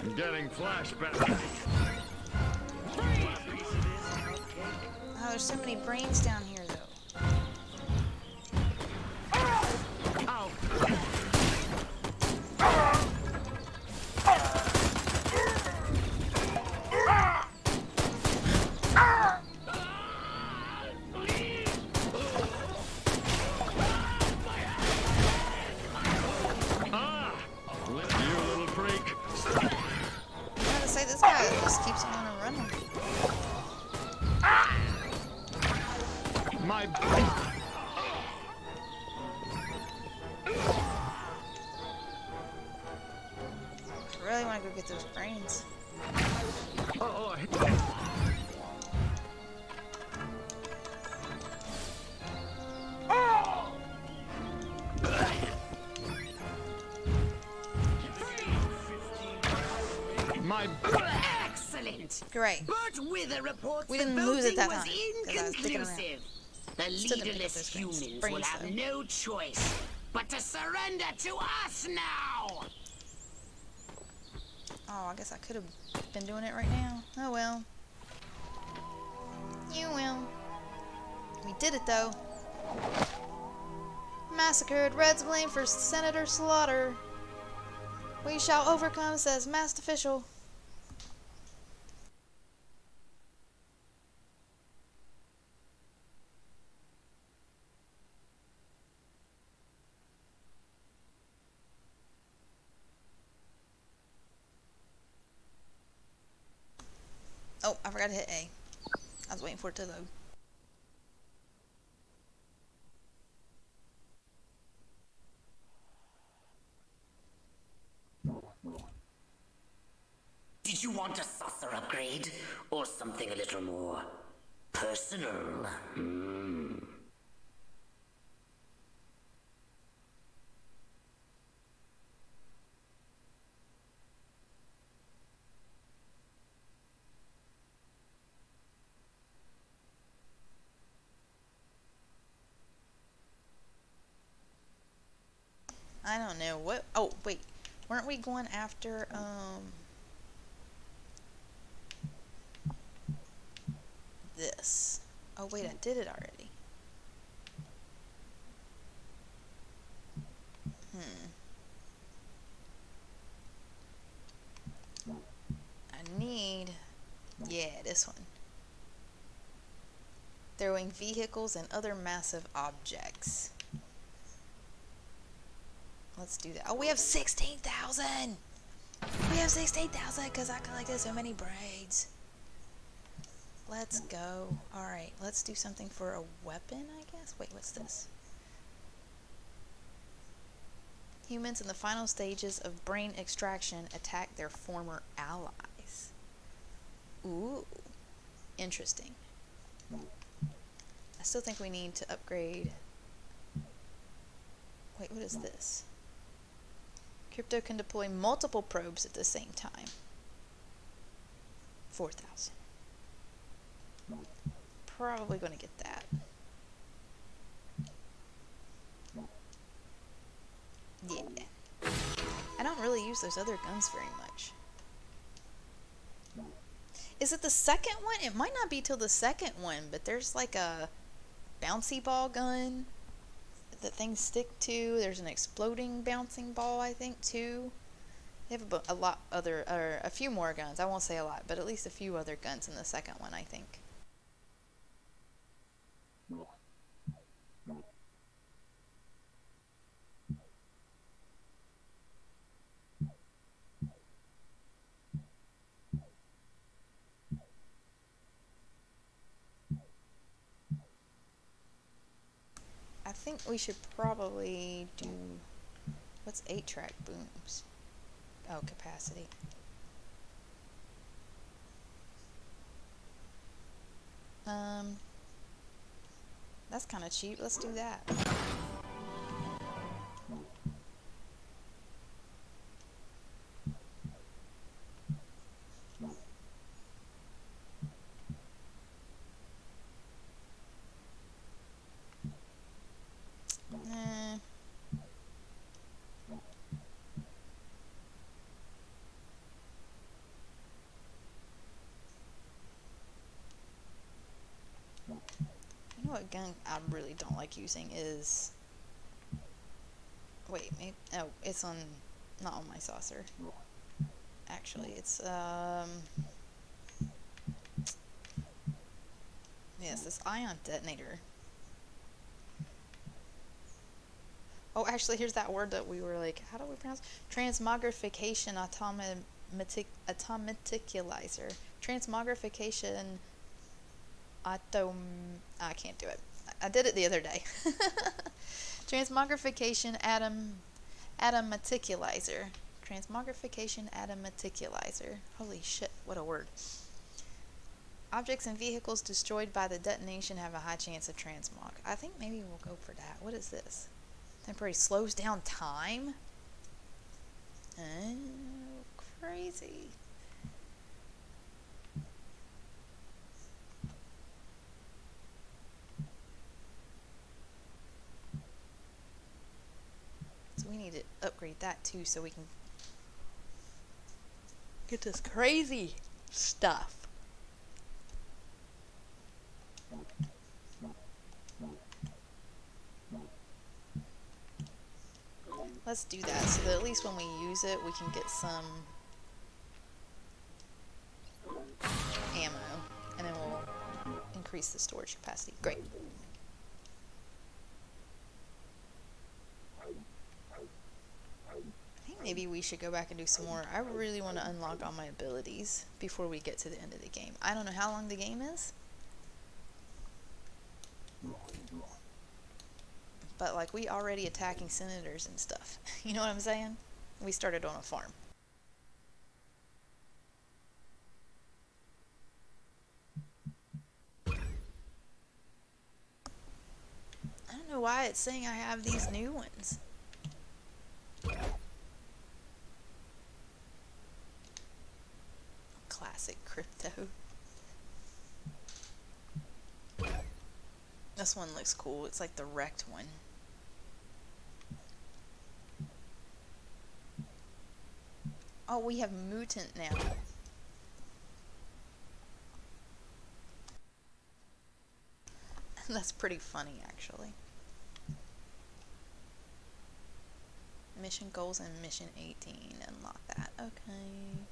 I'm getting flashbacks. Oh, there's so many brains down Great. Bert Wither reports We the didn't lose it that was time, inconclusive. The Still gonna pick leaderless humans Brains, will have no choice but to surrender to us now! Oh, I guess I could have been doing it right now. Oh well. You will. We did it though. Massacred. Reds blame for Senator Slaughter. We shall overcome, says Masked Official. Forgot to hit A. I was waiting for it to load. Did you want a saucer upgrade? Or something a little more personal? Hmm. I don't know what. Oh wait, weren't we going after um this? Oh wait, I did it already. Hmm. I need, yeah, this one. Throwing vehicles and other massive objects. Let's do that. Oh, we have 16,000! We have 16,000 because I collected so many braids. Let's go. Alright, let's do something for a weapon, I guess. Wait, what's this? Humans in the final stages of brain extraction attack their former allies. Ooh, interesting. I still think we need to upgrade. Wait, what is this? Crypto can deploy multiple probes at the same time. 4,000. Probably going to get that. Yeah. I don't really use those other guns very much. Is it the second one? It might not be till the second one, but there's like a bouncy ball gun that things stick to. There's an exploding bouncing ball, I think, too. They have a, a lot other, or a few more guns. I won't say a lot, but at least a few other guns in the second one, I think. I think we should probably do what's eight track booms? Oh, capacity. Um, that's kind of cheap. Let's do that. Eh. You gun I really don't like using is. Wait, maybe. Oh, it's on. Not on my saucer. Actually, it's. um... Yes, this ion detonator. Oh, actually, here's that word that we were like, how do we pronounce? Transmogrification automatic automaticulizer. Transmogrification atom. I can't do it. I did it the other day. Transmogrification atom atomaticulizer. Transmogrification atomaticulizer. Holy shit! What a word. Objects and vehicles destroyed by the detonation have a high chance of transmog. I think maybe we'll go for that. What is this? Temporary slows down time? Oh, crazy. We need to upgrade that too so we can get this crazy stuff. Let's do that so that at least when we use it, we can get some ammo. And then we'll increase the storage capacity. Great. I think maybe we should go back and do some more. I really want to unlock all my abilities before we get to the end of the game. I don't know how long the game is. But like we already attacking senators and stuff. You know what I'm saying? We started on a farm. I don't know why it's saying I have these new ones. Classic crypto. This one looks cool. It's like the wrecked one. Oh, we have mutant now. That's pretty funny, actually. Mission goals and mission 18. Unlock that. Okay.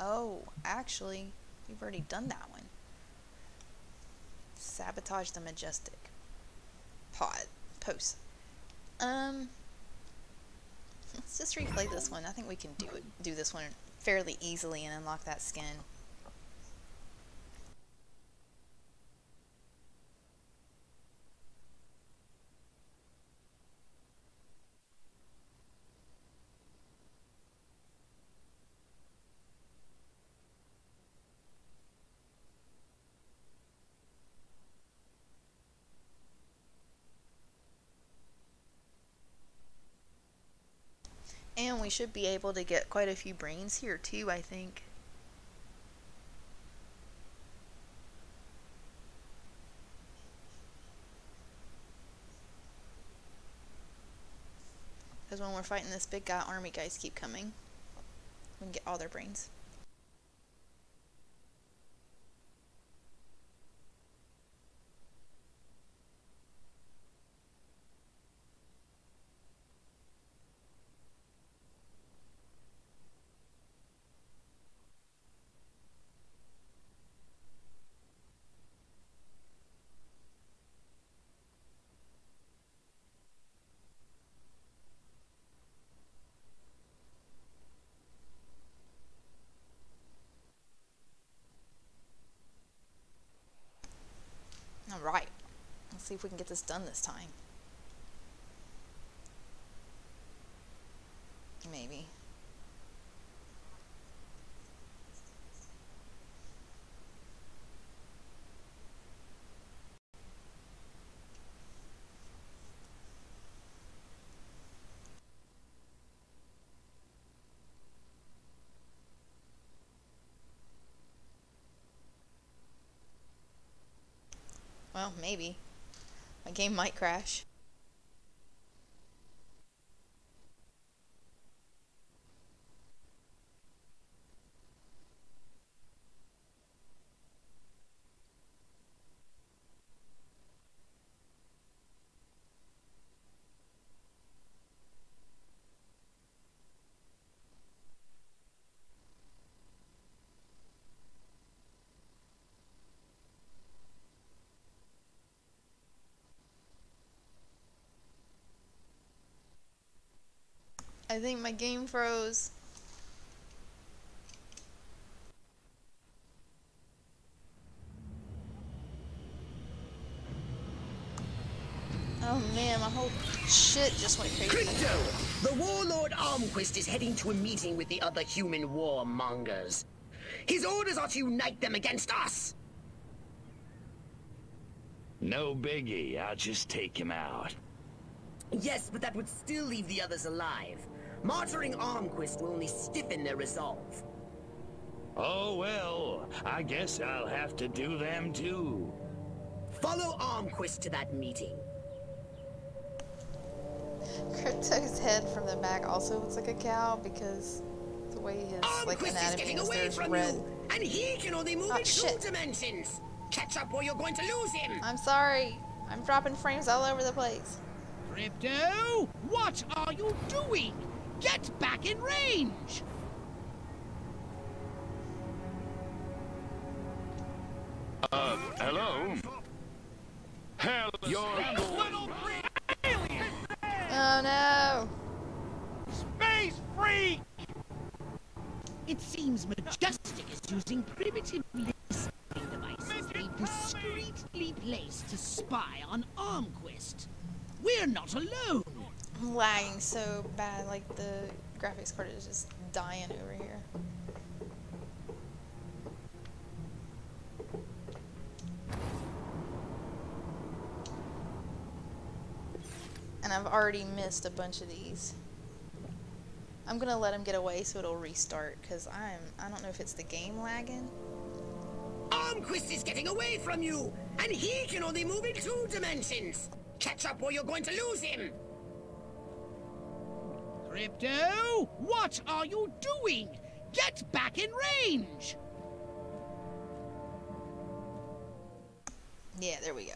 Oh, actually, we've already done that one. Sabotage the Majestic. Pod. Post. Um, let's just replay this one. I think we can do it. Do this one fairly easily and unlock that skin. Should be able to get quite a few brains here too, I think. Because when we're fighting this big guy, army guys keep coming. We can get all their brains. Alright. Let's see if we can get this done this time. Maybe. Well, maybe. Game might crash. I think my game froze. Oh man, my whole shit just went crazy. Crypto! The warlord Armquist is heading to a meeting with the other human warmongers. His orders are to unite them against us! No biggie, I'll just take him out. Yes, but that would still leave the others alive. Martyring Armquist will only stiffen their resolve. Oh well, I guess I'll have to do them too. Follow Armquist to that meeting. Crypto's head from the back also looks like a cow because the way his like Armquist is anatomy getting is away there's from red. you, and he can only move Oh, in two dimensions. Catch up or you're going to lose him. I'm sorry. I'm dropping frames all over the place. Crypto, what are you doing? Get back in range! Uh, hello? Hell, you're Oh no! Space freak! It seems Majestic is using primitive listening devices they discreetly placed to spy on Armquist. We're not alone. I'm lagging so bad, like the graphics card is just dying over here. And I've already missed a bunch of these. I'm gonna let him get away so it'll restart, cause I'm, I don't know if it's the game lagging. Armquist is getting away from you, and he can only move in two dimensions. Catch up or you're going to lose him. Crypto, what are you doing? Get back in range! Yeah, there we go.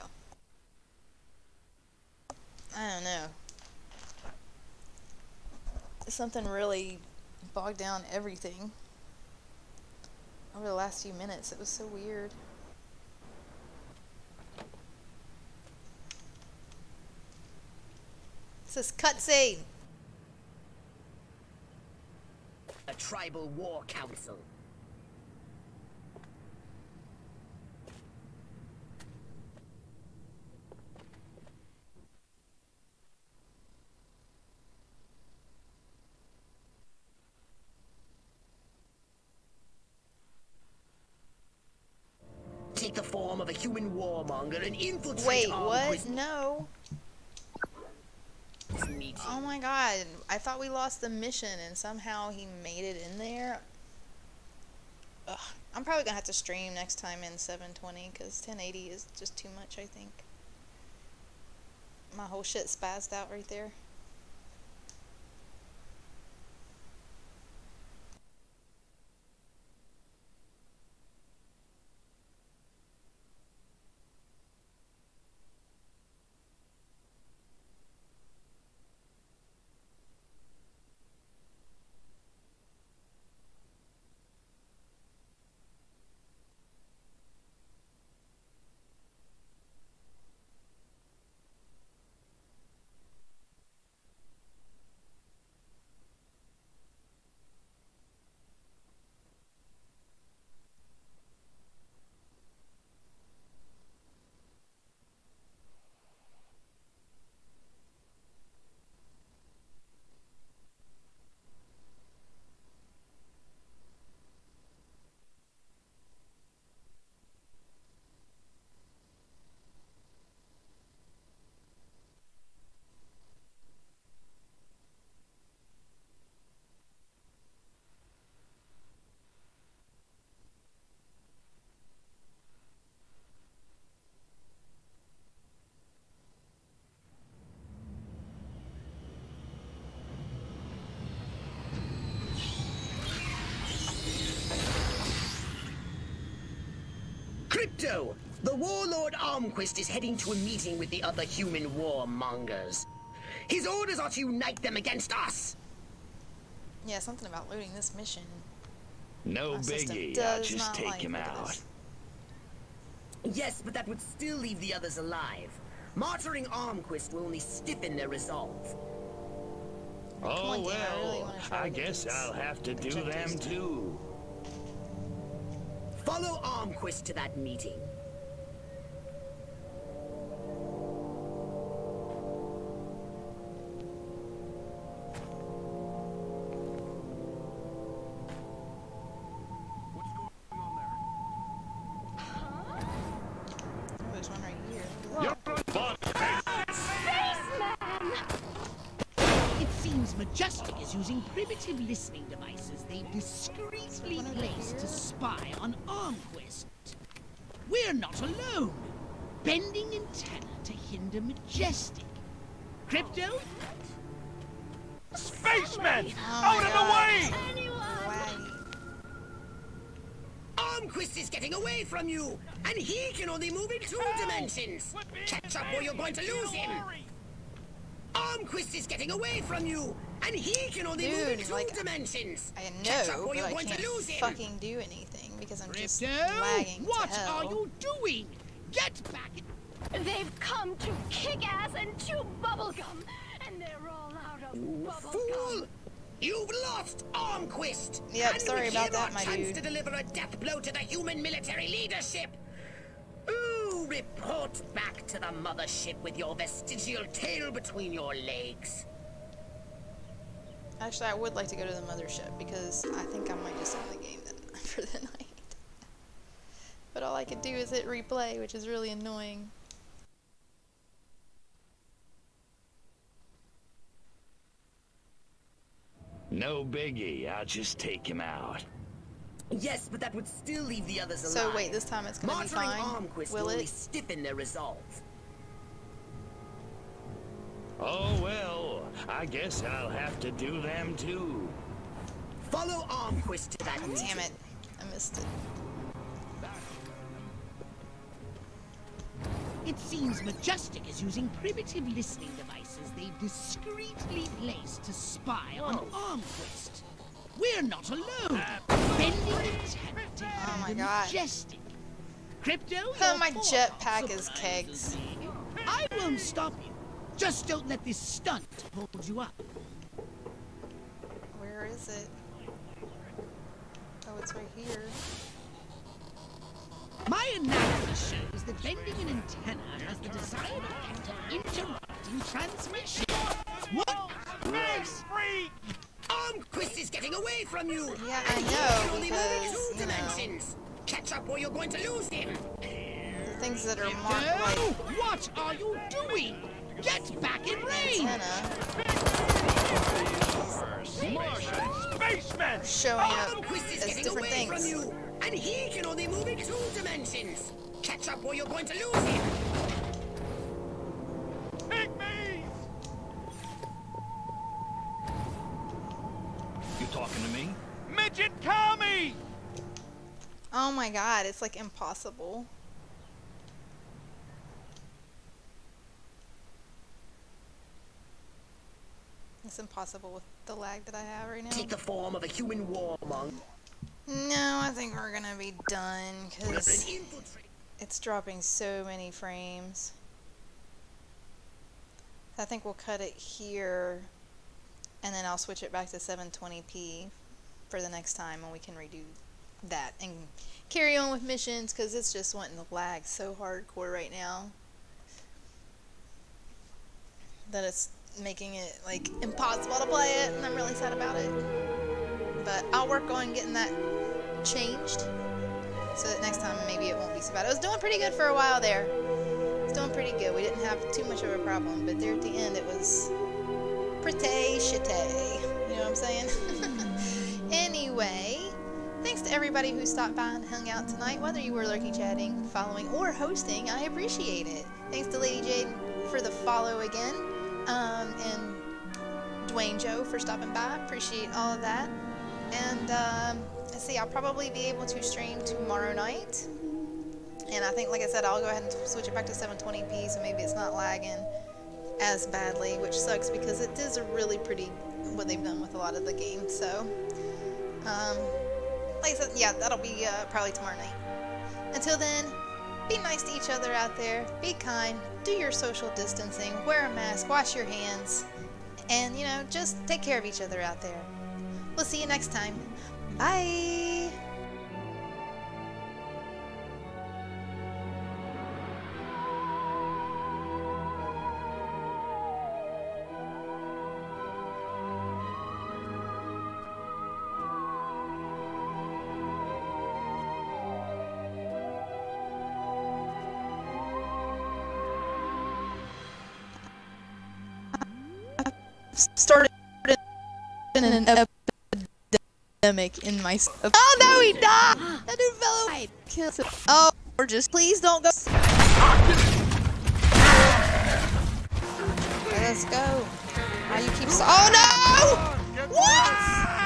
I don't know. Something really bogged down everything over the last few minutes. It was so weird. This is cutscene. A tribal war council. Take the form of a human warmonger and infiltrate Wait, what? No. Oh my god, I thought we lost the mission and somehow he made it in there. Ugh. I'm probably gonna have to stream next time in 720 because 1080 is just too much, I think. My whole shit spazzed out right there. Crypto! The warlord Armquist is heading to a meeting with the other human warmongers. His orders are to unite them against us. Yeah, something about looting this mission. No My system biggie. I'll just take like him out. Yes, but that would still leave the others alive. Martyring Armquist will only stiffen their resolve. Oh on, Dan, I really oh, well, I guess I'll have to do them done. too. Follow Armquist to that meeting. Listening devices they've discreetly placed to spy on Armquist. We're not alone. Bending antenna to hinder Majestic. Crypto? Spacemen! Oh Out of God. the way! Armquist is getting away from you, and he can only move in two dimensions. Catch up or you're going to lose him. Armquist is getting away from you, and he can only move in two like, dimensions. I know, or but you're I going can't to lose him. fucking do anything because I'm just Crypto? lagging What to hell. are you doing? Get back! They've come to kick ass and chew bubblegum, and they're all out of bubblegum. Fool! You've lost Armquist! Yep, and sorry with about him that, our my chance dude. to deliver a death blow to the human military leadership! Ooh, report back to the mothership with your vestigial tail between your legs. Actually, I would like to go to the mothership because I think I might just end the game then for the night. But all I could do is hit replay, which is really annoying. No biggie. I'll just take him out. Yes, but that would still leave the others alive. So wait, this time it's gonna be Martyring fine? Armquist Will will only it? stiffen their resolve. Oh well, I guess I'll have to do them too. Follow Armquist to that. Damn it, I missed it. It seems Majestic is using primitive listening devices they've discreetly placed to spy on Armquist. We're not alone. Bending antenna oh to Oh my God. Majestic. Crypto, Oh, my jetpack is surprises kegs. I won't stop you. Just don't let this stunt hold you up. Where is it? Oh, it's right here. My analysis shows that bending an antenna has the desired effect of interrupting transmission. What? Space freak! Armquist is getting away from you! Yeah, I know, can only move in because, two you know. dimensions. Catch up or you're going to lose him. The things that are marked like What are you doing? Get back in range! Spacemen! Showing up as different away from things. you, and he can only move in two dimensions. Catch up or you're going to lose him. You talking to me? Midget Kami! Oh my god, it's like impossible. It's impossible with the lag that I have right now. Take the form of a human warmonger. No, I think we're gonna be done because it's dropping so many frames. I think we'll cut it here and then I'll switch it back to 720p for the next time and we can redo that and carry on with missions because it's just wanting to lag so hardcore right now that it's making it like impossible to play it and I'm really sad about it but I'll work on getting that changed so that next time maybe it won't be so bad. I was doing pretty good for a while there. It's doing pretty good. We didn't have too much of a problem, but there at the end it was pretty shitty. You know what I'm saying? anyway, thanks to everybody who stopped by and hung out tonight, whether you were lurking, chatting, following, or hosting. I appreciate it. Thanks to Lady Jade for the follow again, um, and Dwayne Joe for stopping by. Appreciate all of that. And um, let's see, I'll probably be able to stream tomorrow night. And I think, like I said, I'll go ahead and switch it back to 720p, so maybe it's not lagging as badly, which sucks because it is a really pretty what they've done with a lot of the games. So, um, like I said, yeah, that'll be uh, probably tomorrow night. Until then, be nice to each other out there. Be kind. Do your social distancing. Wear a mask. Wash your hands. And, you know, just take care of each other out there. We'll see you next time. Bye. Started in an epidemic in my. Oh no, he died! That dude fell away. Kills him. Oh, or just please don't go. Let's go. You keep? Oh no! What?